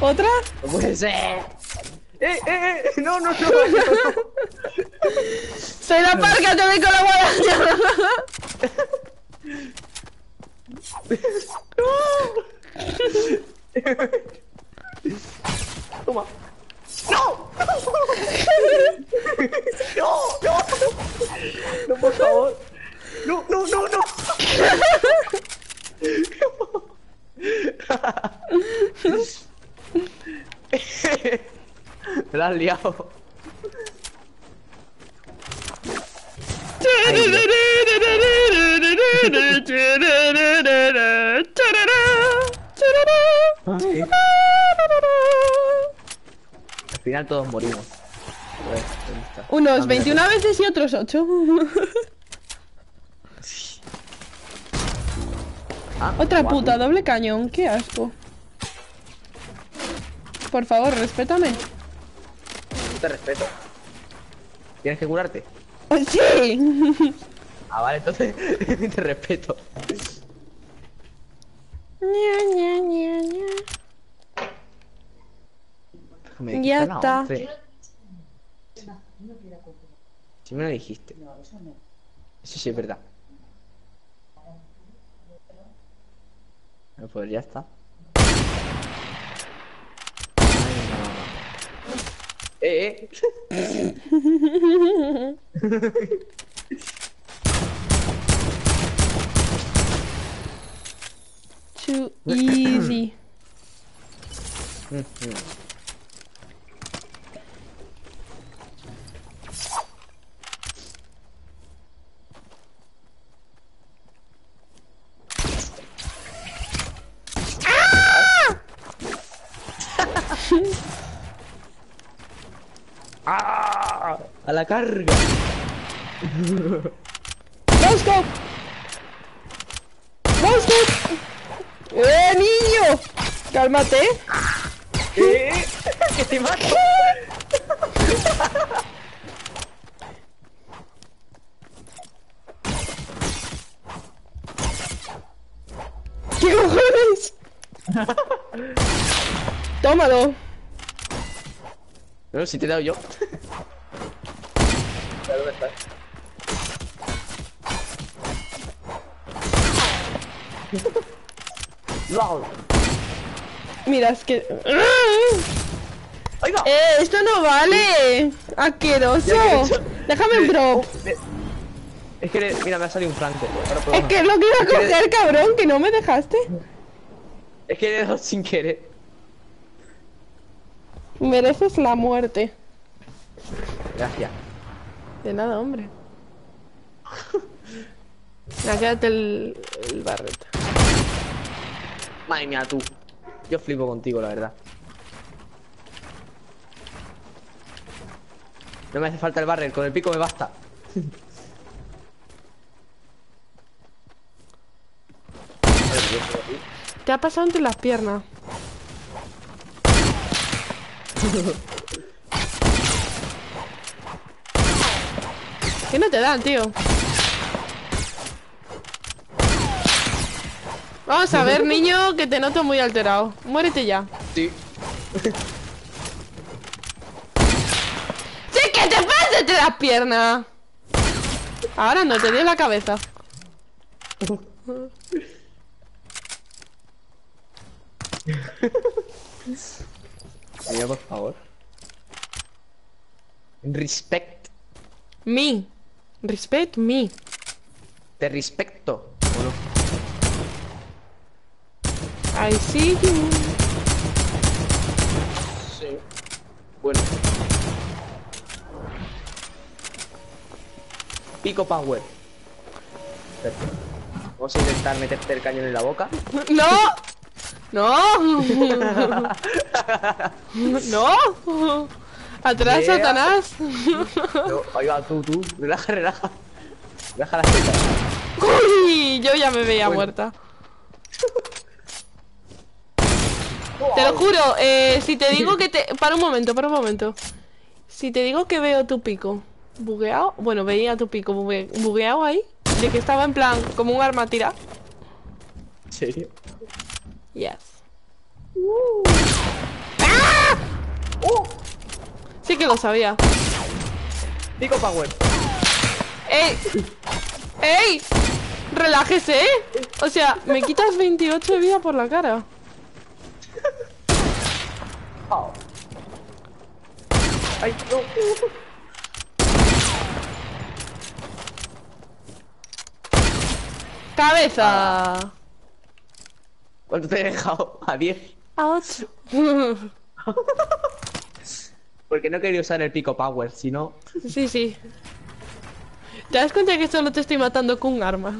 ¿Otra? No puede ser. ¡Eh, eh, eh! ¡No, no, no! no, ¡Soy la parca, te doy con la guadaña! ¡Toma! ¡No! ¡No! ¡No! ¡No, por favor! ¡No, no, no, no! Me la has liado. Al final todos morimos. Unos Ah, mira. 21 veces y otros 8. Ah, Otra guapo. puta, doble cañón, qué asco. Por favor, respétame. Te respeto. ¿Tienes que curarte? ¡Oh, ¡Sí! Ah, vale, entonces te respeto. Ña, ña, ña, ña. Me Ya está. 11. Sí me lo dijiste. Eso sí es verdad. Pues ya está. Eh. Too easy. Ujú. ¡Ah! A la carga. ¡Let's go! ¡Hostia! ¡Eh, niño! Cálmate. ¿Eh? ¡Que te mato! ¿Qué cojones? Tómalo. No, si te he dado yo. ¿Dónde estás? ¡Lol! Mira, es que... ¡Ahí va! ¡Eh, esto no vale! ¡Asqueroso! Hecho- Déjame el drop. Eh, Es que, mira, me ha salido un franco. Es que lo que iba a coger, cabrón, que no me dejaste. Es que le he dado sin querer. Mereces la muerte. Gracias. De nada, hombre. Ya, quédate el, el barret. Madre mía, tú. Yo flipo contigo, la verdad. No me hace falta el barrel, con el pico me basta. Te ha pasado entre las piernas. ¿Qué no te dan, tío? Vamos a ver, niño, que te noto muy alterado. Muérete ya. Sí. ¡Sí que te pasa entre las piernas! Ahora no, te dio la cabeza. Mira, por favor. Respect. Me. Respect me. Te respecto. I see you. Sí. Bueno. Pico power. Espera. Vamos a intentar meterte el cañón en la boca. ¡No! ¡No! ¡No! ¡Atrás, Yeah. Satanás! No, ahí va, tú, tú. Relaja, relaja. Relaja las tetas. ¡Uy! Yo ya me veía Bueno. muerta. Te lo juro, eh, si te digo que te... Para un momento, para un momento. Si te digo que veo tu pico bugueado... Bueno, veía tu pico bugue- bugueado ahí. De que estaba en plan como un arma tira. ¿En serio? Yes. ¡Ah! Sí que lo sabía. Pico power. ¡Ey! ¡Ey! Relájese, ¿eh? O sea, me quitas 28 de vida por la cara. Oh. Ay, no. ¡Cabeza! ¿Cuánto te he dejado? A 10. A 8. Porque no quería usar el pico power, si no. Sí, sí. ¿Te das cuenta que solo te estoy matando con un arma?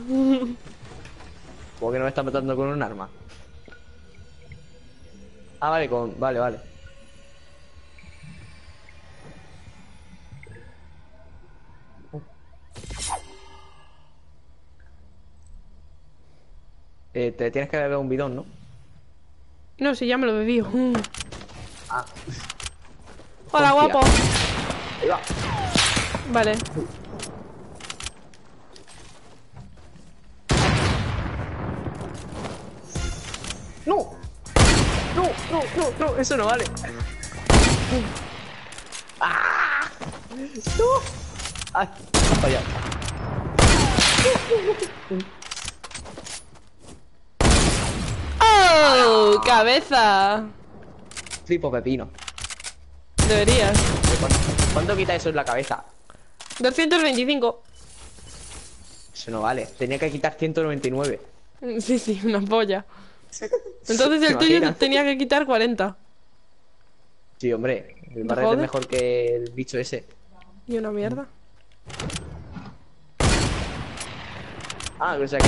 Como que no me está matando con un arma. Ah, vale, con. Vale, vale. Eh, te tienes que beber un bidón, ¿no? No, si ya me lo bebí. Ah, Hola, Confía. guapo. ahí va. Vale. ¡No! ¡No, no, no, no! Eso no vale. ¡Ah! ¡No! ¡Ay! Vaya. ¡Cabeza! Flipo pepino. Deberías. ¿Cuánto, cuánto quita eso en la cabeza? 225. Eso no vale. Tenía que quitar 199. Sí, sí, una polla. Entonces ¿Te el tuyo imaginas? tenía que quitar 40. Sí, hombre. El ¿Te barret es mejor que el bicho ese. Y una mierda. Ah, o sea que.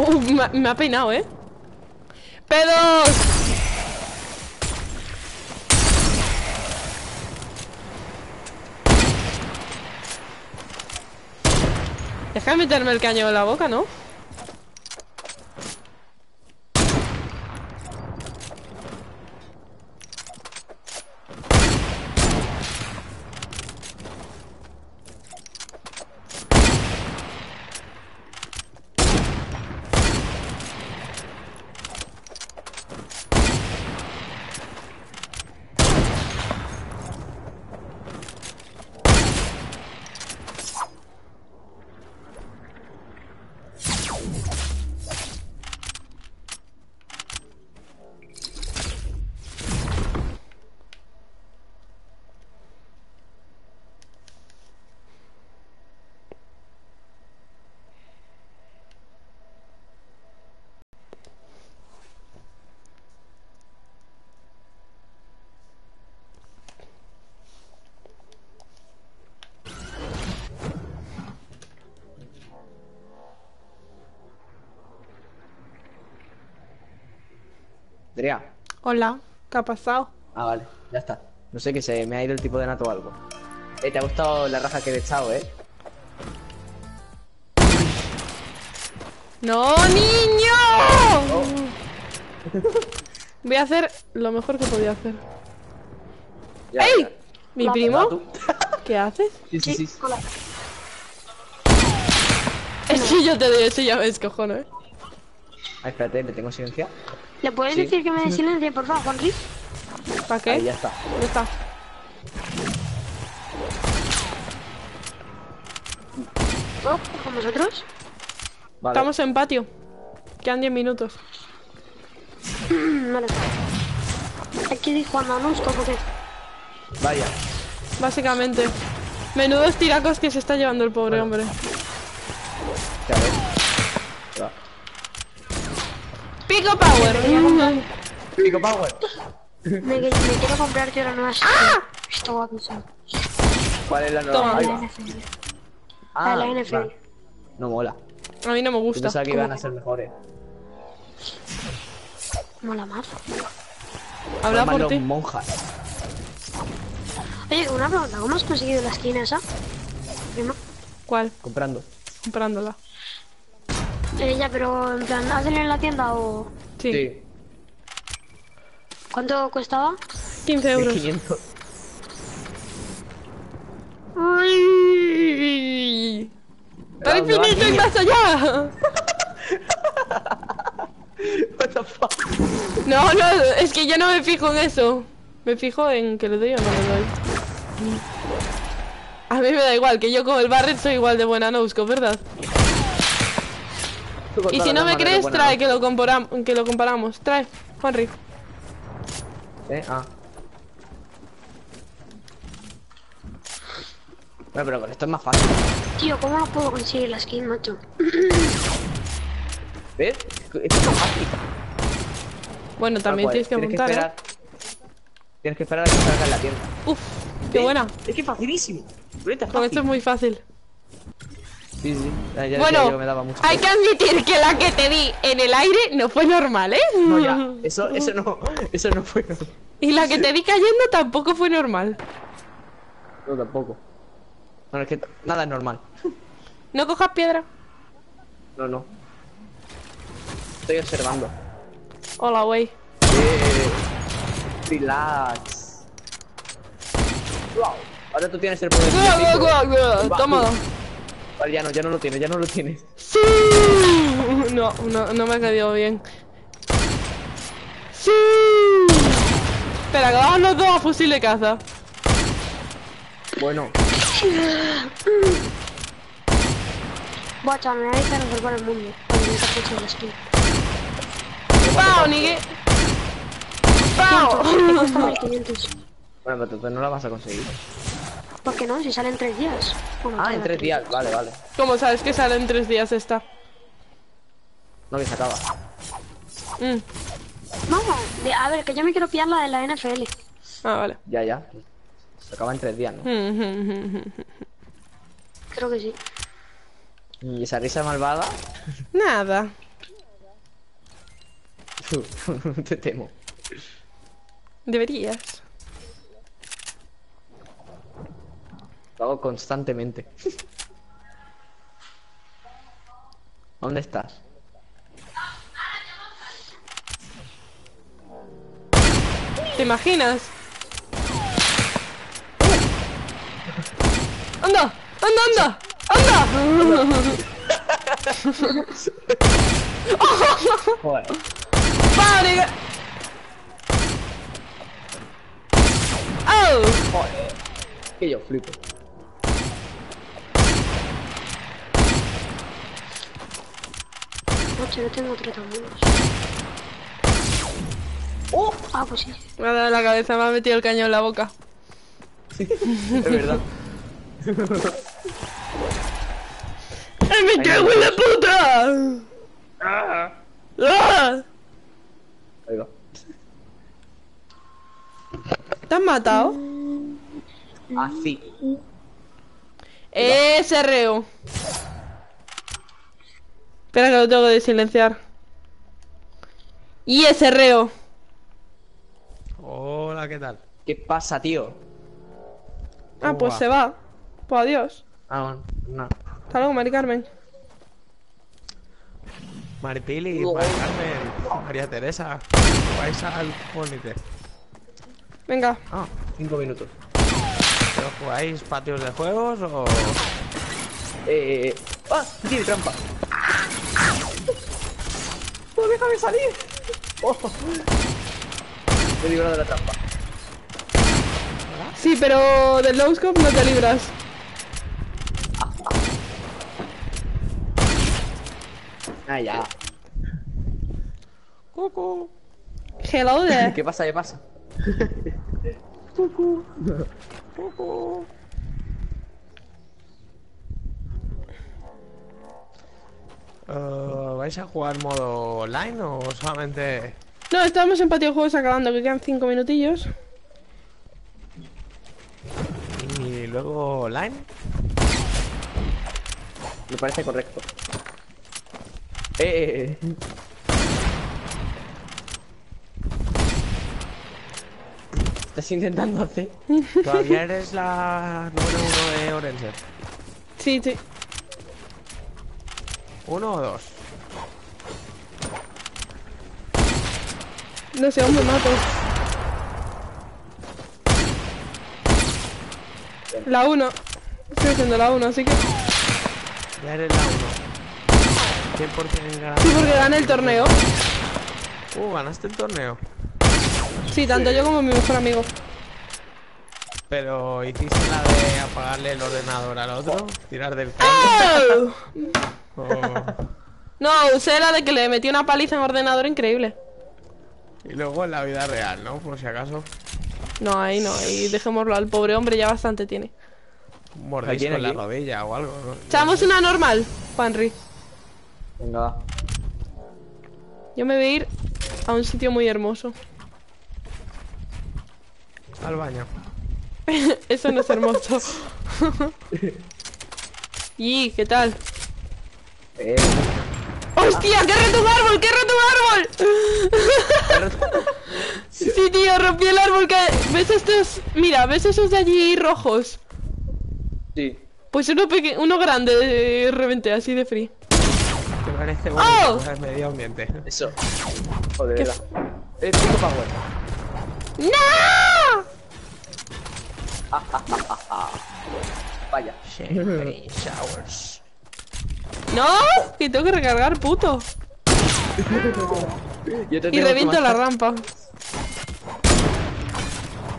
Uh, me, ha- peinado, ¿eh? ¡Pedos! Deja de meterme el caño en la boca, ¿no? Andrea. Hola, ¿qué ha pasado? Ah, vale, ya está. No sé qué se me ha ido el tipo de nato o algo. Eh, te ha gustado la raja que he echado, eh. ¡No, niño! Oh. Voy a hacer lo mejor que podía hacer. Ya, ¡Ey! ya. ¿Mi primo? ¿Qué haces? Sí, sí, sí. Hola. Es que yo te doy eso y ya me descojono, ¿eh? Ah, espérate, le tengo silencia. ¿Le puedes Sí. decir que me dé silencio, por favor, Juanri? ¿Para qué? Ahí ya está. Ya está. ¿Puedo con vosotros? Vale. Estamos en patio. Quedan 10 minutos. Vale. Aquí dijo jugando a Nusco porque Vaya. Básicamente. Menudos tiracos que se está llevando el pobre hombre. Ya ves. Pico Power. Pico Power. me, me quiero comprar yo la nueva skin. Está guapísimo. ¿Cuál es la nueva? Toma. Ahí La. NFL. Ah, la NFL. va. No mola. A mí no me Yo gusta. pensaba que iban a ser mejores. Mola más. Habla por los ti. monjas. Oye, una pregunta. ¿Cómo has conseguido la skin esa? Prima. ¿Cuál? Comprando. Comprándola. Eh, ya, pero en plan, ¿has tenido en la tienda o...? Sí. Sí. ¿Cuánto costaba? 15 euros. 500. Uy. ¡Está ¿Dónde vas, infinito y más allá! What the fuck? No, no, es que yo no me fijo en eso. Me fijo en que le doy o no le doy. A mí me da igual, que yo con el Barret soy igual de buena Nousco, ¿verdad? Y si no me crees, buena trae que lo, que lo comparamos. Trae, Henry. ¿Eh? Ah. Bueno, pero con esto es más fácil. Tío, ¿cómo no puedo conseguir la skin, macho? ¿Ves? Esto es más fácil. Bueno, también Tal cual. tienes que apuntar, ¿eh? esperar. Tienes que esperar a que salga en la tienda. Uf, qué ¿Ves? buena. Es que es facilísimo. Es Con esto es muy fácil. Sí, sí. Ya, ya Bueno, yo, me daba mucho hay que admitir que la que te di en el aire no fue normal, ¿eh? No, ya. Eso, eso no. Eso no fue. Y la que te di cayendo tampoco fue normal. No, tampoco. Bueno, es que nada es normal. No cojas piedra. No, no. Estoy observando. Hola, wey. Eh, relax. Wow. Ahora tú tienes el poder. Guau, guau, guau, guau. Va, Toma. Vale, ya no, ya no lo tienes, ya no lo tienes. Sí. No, no, no me ha caído bien. Sí. Espera, que vamos los dos a fusil de caza. Bueno, Buah, chaval, me voy a salvar el mundo. Cuando me saque hecho la skin. ¡Pau, Nigue! ¡Pau! cuesta 1500. bueno, pero tú no la vas a conseguir. ¿Por qué no? Si sale en tres días. Bueno, Ah, en tres días, vale, vale. ¿Cómo sabes que sale en tres días esta? No, que se acaba. Mm. No, a ver, que yo me quiero pillar la de la NFL. Ah, vale. Ya, ya. Se acaba en tres días, ¿no? Creo que sí. Y esa risa malvada. Nada. Te temo. Deberías. Lo hago constantemente. ¿Dónde estás? ¿Te imaginas? ¡Anda! ¡Anda, anda! ¡Anda! Joder. ¡Padre! ¡Oh! Joder. Que yo flipo. Ocho, no tengo tratamuros. ¡Oh! Ah, pues sí. Me ha dado la cabeza, me ha metido el cañón en la boca. Es verdad. ¡Eh, me cago en la puta! ¡Ah! Ahí va. ¿Te has matado? Así. Ese reo. Espera que lo tengo que silenciar. Y ese reo. Hola, ¿qué tal? ¿Qué pasa, tío? Ah, ¿Cómo pues va? se va. Pues adiós. Ah, bueno, no. Hasta luego, Mari Carmen. Maripili. María Carmen, María Teresa, vais al Bonite. Venga. Ah, cinco minutos. ¿Pero jugáis patios de juegos o...? Eh, eh, eh. ¡Ah! Tiene trampa. ¡Oh, déjame salir! ¡Oh! Me he librado de la trampa. Sí, pero del low scope no te libras. Ah, ya. Cucu. Hello there. ¿Qué pasa? ¿Qué pasa? Cucu. Eh, ¿Vais a jugar modo online o solamente...? No, estábamos en patio de juegos acabando, que quedan 5 minutillos. Y luego online? Me parece correcto. Eh, eh, eh. ¿Estás intentando hacer? ¿Todavía eres la número uno de Orense? Sí, sí. ¿Uno o dos? No sé, aún me mato. La 1. Estoy haciendo la 1, así que... Ya eres la uno. 100% ganado. Sí, porque gané el torneo. Uh, ganaste el torneo. Sí, tanto yo como mi mejor amigo. Pero hiciste la de apagarle el ordenador al otro, tirar del cable. ¡Oh! No, usé la de que le metí una paliza en ordenador increíble. Y luego en la vida real, ¿no? Por si acaso. No, ahí no, ahí dejémoslo al pobre hombre, ya bastante tiene. Un ¿A mordisco en la aquí? rodilla o algo. ¿no? Echamos una normal, Juanri. Venga, va. Yo me voy a ir a un sitio muy hermoso. Al baño. Eso no es hermoso. y ¿qué tal? Eh, ¡Hostia! ¡Que roto un árbol! ¡Que roto un árbol! sí, tío, rompí el árbol que... ¿Ves estos? Mira, ¿ves esos de allí rojos? sí. Pues uno peque... uno grande de reventé así de free. Parece ¡Oh! bonito, es medio ambiente. Eso. Joder, ¿Qué verdad. Eh, pico power. ¡No! Vaya. Champagne showers. ¡No! Que tengo que recargar, puto. Yo te Y reviento la rampa.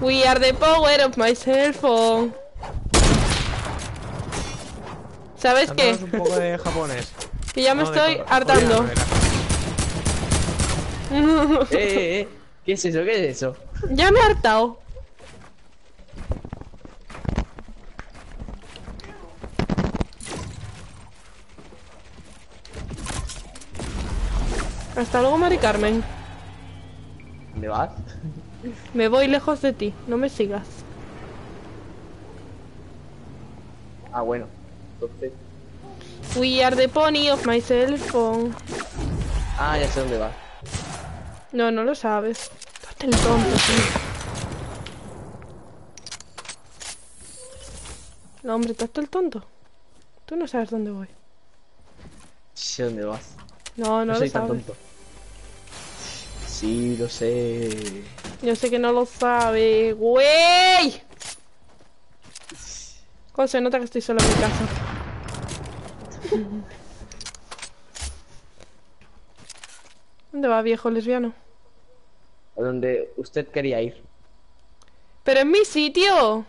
We are the power of my cell phone. ¿Sabes qué? Un poco de japonés. Que ya me No, estoy hartando. Eh, eh, eh. ¿Qué es eso? ¿Qué es eso? ya me he hartado. Hasta luego, Mari Carmen. ¿Dónde vas? Me voy lejos de ti, no me sigas. Ah, bueno. Entonces. We are the pony of my cell phone. Ah, ya sé dónde vas. No, no lo sabes. Hazte el tonto, tío. No, hombre, tú hazte el tonto. Tú no sabes dónde voy. Sé dónde vas. No, no, No, lo soy tan sabes. tonto. Sí, lo sé. Yo sé que no lo sabe. ¡Güey! ¿Cómo se nota que estoy solo en mi casa? ¿Dónde va, viejo lesbiano? A donde usted quería ir. ¡Pero en mi sitio!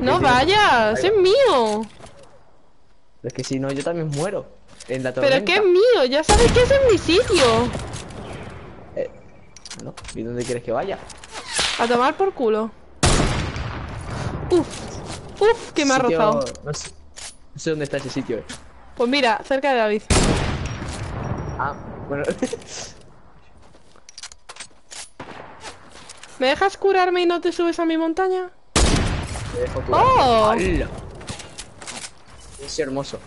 ¡No vayas! ¡Es mío! Es que si no, yo también muero. En la ¡Pero que es mío! ¡Ya sabes que es en mi sitio! Eh, no, ¿y dónde quieres que vaya? A tomar por culo. Uf, uf, que me ha rozado. No sé, no sé dónde está ese sitio. eh. Pues mira, cerca de David. Ah, bueno. ¿Me dejas curarme y no te subes a mi montaña? Te dejo ¡Oh! ¡Hala! Es hermoso.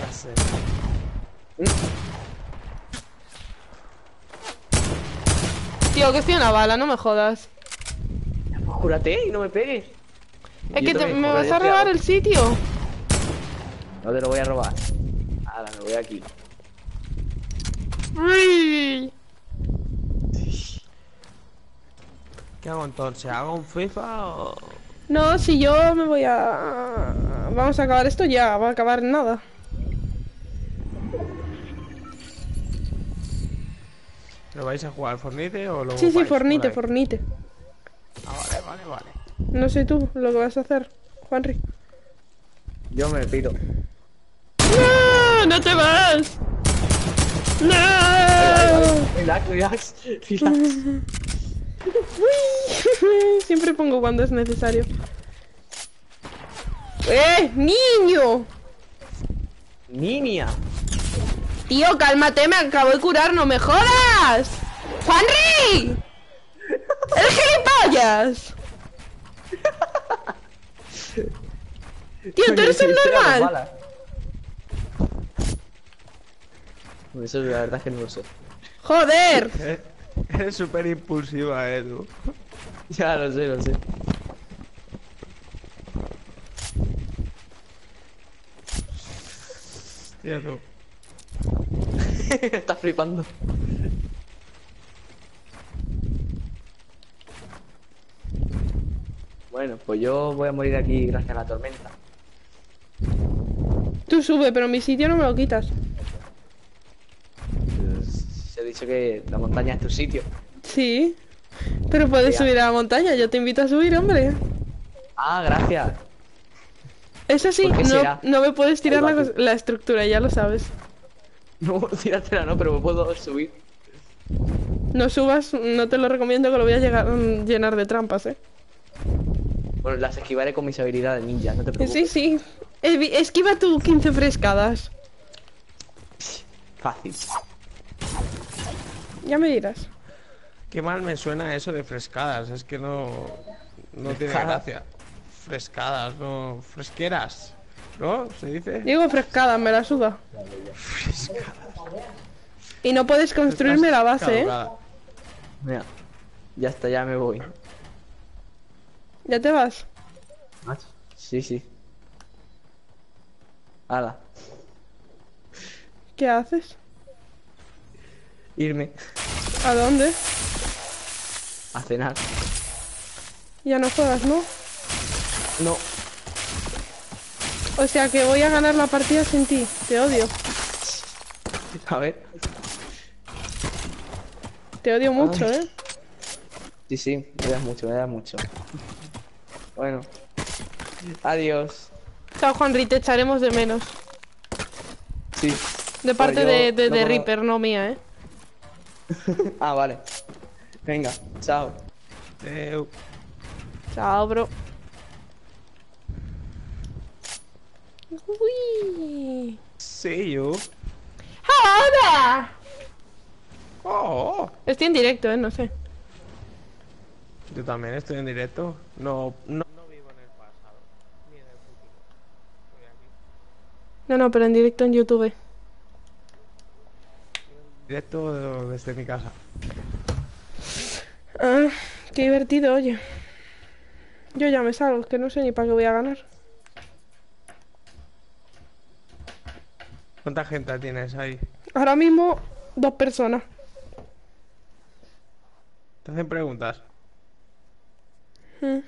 Ya sé. Tío, que estoy una bala, no me jodas. Pues cúrate y no me pegues. Es Yo que te- me joder, vas a robar el sitio. No te lo voy a robar. Ahora me voy aquí. Uy. ¿Qué hago entonces? ¿Hago un FIFA o...? No, si yo me voy a... Vamos a acabar esto ya, va a acabar en nada. ¿Lo vais a jugar Fornite o lo Sí, sí, fornite, fornite. Ah, vale, vale, vale. No sé tú lo que vas a hacer, Juanri. Yo me pido. ¡No! ¡No te vas! ¡No! Relax, relax, relax. Uy, Siempre pongo cuando es necesario. ¡Eh! ¡Niño! Niña. Tío, cálmate, me acabo de curar, no me jodas. ¡Juanri! ¡El gilipollas! Tío, tú eres las normal. balas. Eso la verdad es que no lo sé. Joder. Eh, Eres súper impulsiva, eh, tú. Ya lo sé, lo sé. Tío, tú. Estás flipando. Bueno, pues yo voy a morir aquí gracias a la tormenta. Tú sube, pero mi sitio no me lo quitas. Pues, Se ha dicho que la montaña es tu sitio. Sí. Pero puedes subir a la montaña, yo te invito a subir, hombre. Ah, gracias. Eso sí, ¿Por qué no, no me puedes tirar la, la estructura, ya lo sabes. No, tíratela no, pero me puedo subir. No subas, no te lo recomiendo que lo voy a llegar, mm, llenar de trampas, eh. Bueno, las esquivaré con mis habilidades ninja, no te preocupes. Sí, sí. Evi- Esquiva tú 15 frescadas. Fácil. Ya me dirás. Qué mal me suena eso de frescadas. Es que no... No tiene gracia. Frescadas, no... Fresqueras. ¿No? ¿Se dice? Digo frescadas, me la suda. Y no puedes construirme la base, ¿eh? Mira, ya está, ya me voy. Ya te vas. Sí, sí. Hala, ¿Qué haces? irme ¿A dónde? a cenar. Ya no juegas, ¿no? No, O sea que voy a ganar la partida sin ti. Te odio. a ver. Te odio mucho, Ay. ¿eh? Sí, sí, me das mucho, me das mucho. Bueno. Adiós. Chao, Juanri, te echaremos de menos. Sí. De parte yo de, de, no de puedo- Reaper, no mía, ¿eh? Ah, vale. Venga, chao. Chao, bro. Uy. see you. ¡Ahora! Oh, Estoy en directo, ¿eh? No sé. Yo también estoy en directo. No, no, no vivo en el pasado. Ni en el futuro. Estoy aquí. No, no, pero en directo en YouTube. Directo desde mi casa. Ah, qué divertido, oye. Yo ya me salgo, que no sé ni para qué voy a ganar. ¿Cuánta gente tienes ahí? Ahora mismo, dos personas. ¿Te hacen preguntas? Mm.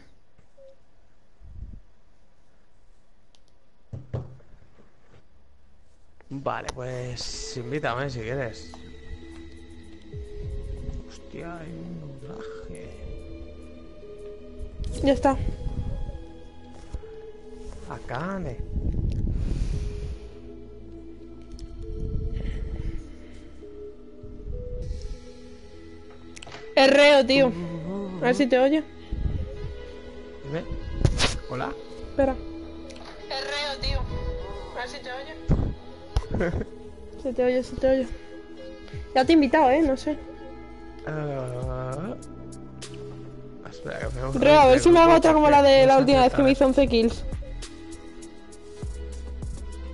Vale, pues invítame si quieres. Hostia, hay un traje. Ya está. Akane. Es reo, tío. A ver si te oye. Dime. Hola. Espera. Es reo, tío. A ver si te oye. se te oye, se te oye. Ya te he invitado, ¿eh? No sé. Ah. Espera, que me Reo, a ver si me hago otra como la de la última vez que me hizo 11 kills.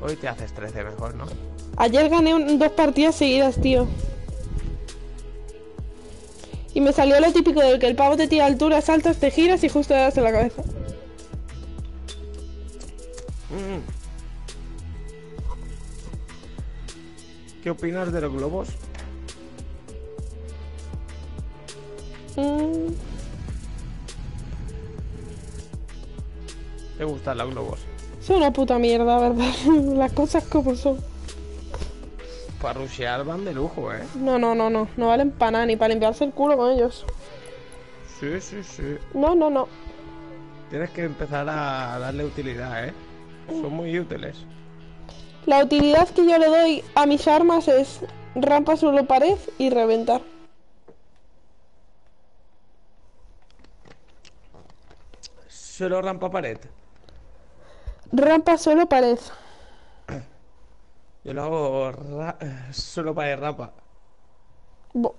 Hoy te haces 13 mejor, ¿no? Ayer gané un- dos partidas seguidas, tío. Y me salió lo típico del que el pavo te tira a alturas altas, te giras y justo le das en la cabeza. Mm. ¿Qué opinas de los globos? Mm, ¿Te gustan los globos? son una puta mierda, ¿verdad? Las cosas como son. Para rushear van de lujo, ¿eh? No, no, no, no. No valen para nada, ni para limpiarse el culo con ellos. Sí, sí, sí. No, no, no. Tienes que empezar a darle utilidad, ¿eh? Son muy útiles. La utilidad que yo le doy a mis armas es rampa suelo pared y reventar. Solo rampa pared. Rampa suelo pared. Yo lo hago ra- solo para el rampa. Bo-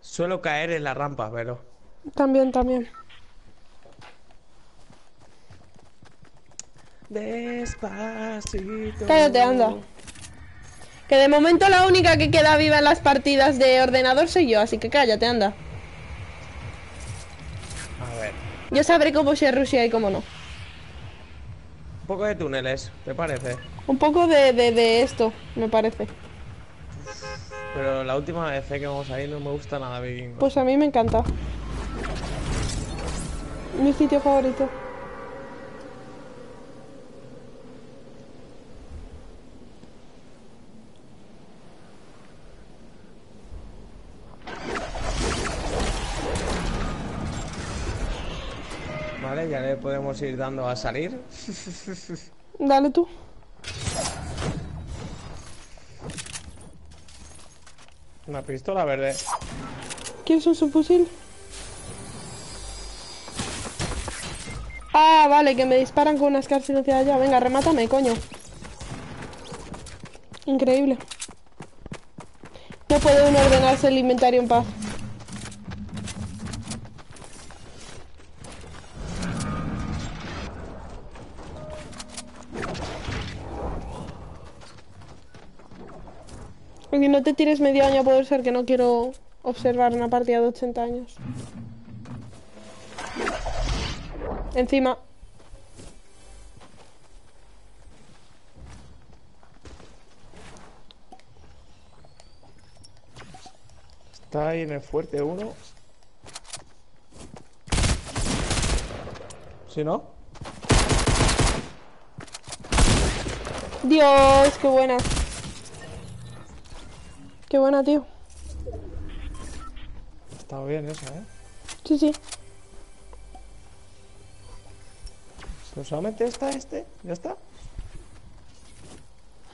Suelo caer en la rampa, pero. También, también. Despacito. Cállate, anda. Que de momento la única que queda viva en las partidas de ordenador soy yo, así que cállate, anda. A ver. Yo sabré cómo se Rusia y cómo no. Un poco de túneles, ¿te parece? Un poco de, de, de esto, me parece. Pero la última vez que vamos ahí no me gusta nada vikingo. Pues a mí me encanta. Mi sitio favorito. Vale, ya le podemos ir dando a salir. Dale tú. Una pistola verde. ¿Quieres un subfusil? Ah, vale, que me disparan con una SCAR silenciada ya. Venga, remátame, coño. Increíble. No puede uno ordenarse el inventario en paz. Y no te tires medio año a poder ser que no quiero observar una partida de 80 años. Encima. Está ahí en el fuerte uno. ¿Sí no? Dios, qué buena. Qué buena, tío. Está bien esa, ¿eh? Sí, sí. ¿So- ¿Solamente está este? ¿Ya está?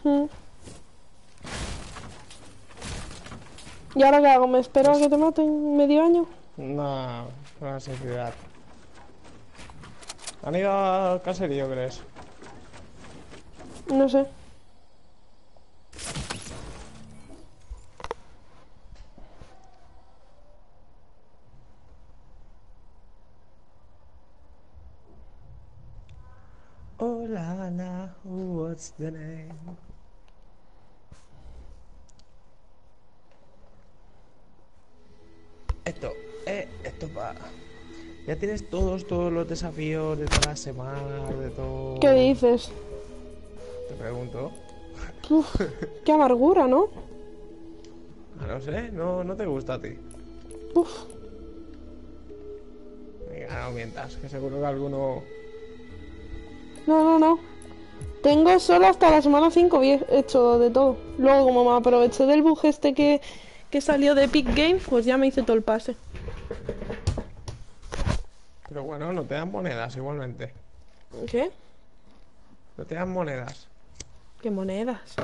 Mm. ¿Y ahora qué hago? ¿Me espero a que te maten medio año? No, una necesidad. ¿Han ido al caserío, crees? No sé. Oh la la, what's the name? Esto, eh, esto para Ya tienes todos, todos los desafíos de todas las semanas, de todo. ¿Qué dices? Te pregunto. Uf, qué amargura, ¿no? Ah, No sé, no, no te gusta a ti. Uf. Venga, no mientas, que seguro que alguno. No, no, no. Tengo solo hasta la semana 5 bien hecho de todo. Luego, como me aproveché del bug este que, que salió de Epic Games, pues ya me hice todo el pase. Pero bueno, no te dan monedas igualmente. ¿Qué? No te dan monedas. ¿Qué monedas?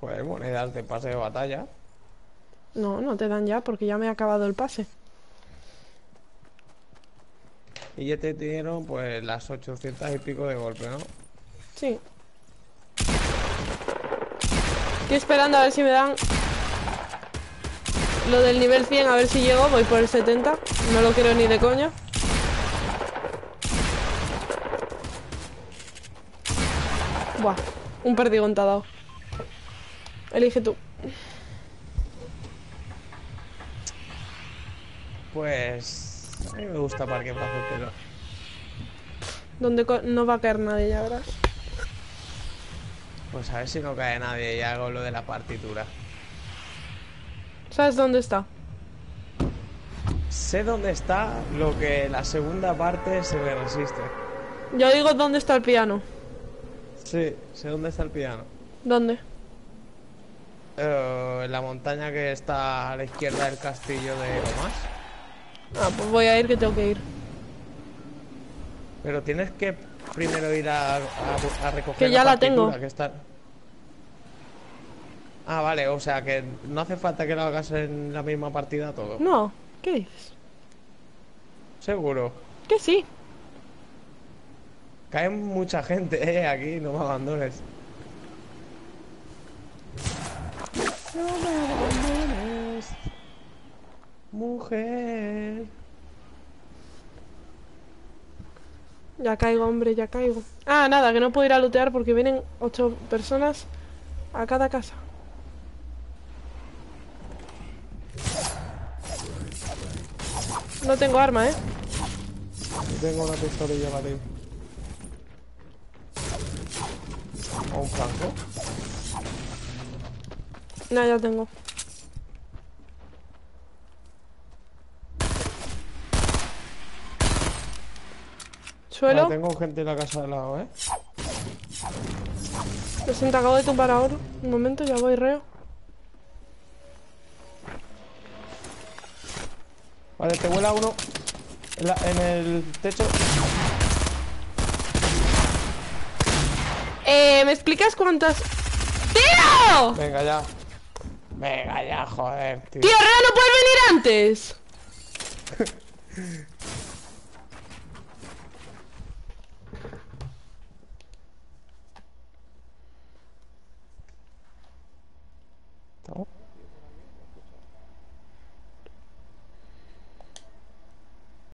Joder, monedas de pase de batalla. No, no te dan ya porque ya me he acabado el pase. Y ya te dieron pues las 800 y pico de golpe, ¿no? Sí. Estoy esperando a ver si me dan lo del nivel 100, a ver si llego. Voy por el 70. No lo quiero ni de coña. Buah, un perdigón te ha dado. Elige tú. Pues. A mí me gusta Parque Pacetero. Donde no va a caer nadie, ya verás. Pues a ver si no cae nadie y hago lo de la partitura. ¿Sabes dónde está? Sé dónde está lo que la segunda parte se me resiste. Yo digo dónde está el piano. Sí, sé dónde está el piano. ¿Dónde? Eh, en la montaña que está a la izquierda del castillo de Lomas. Ah, pues voy a ir que tengo que ir. Pero tienes que primero ir a, a bu- a recoger Que ya la partitura, tengo. que está... Ah, vale, o sea que no hace falta que lo hagas en la misma partida todo. No, ¿qué dices? Seguro. Que sí. Cae mucha gente, eh, aquí, no me abandones. No me abandones, mujer. Ya caigo, hombre, ya caigo. Ah, nada, que no puedo ir a lootear porque vienen ocho personas a cada casa. No tengo arma, ¿eh? Tengo una pistolilla ti. O un franco. No, ya tengo. Suelo. Vale, tengo gente en la casa de lado, eh. Lo siento, acabo de tumbar ahora. Un momento, ya voy reo. Vale, te vuela uno en, la- en el techo. Eh, ¿me explicas cuántas? ¡Tío! Venga ya. Venga ya, joder, tío. ¡Tío, Reo, no puedes venir antes! と。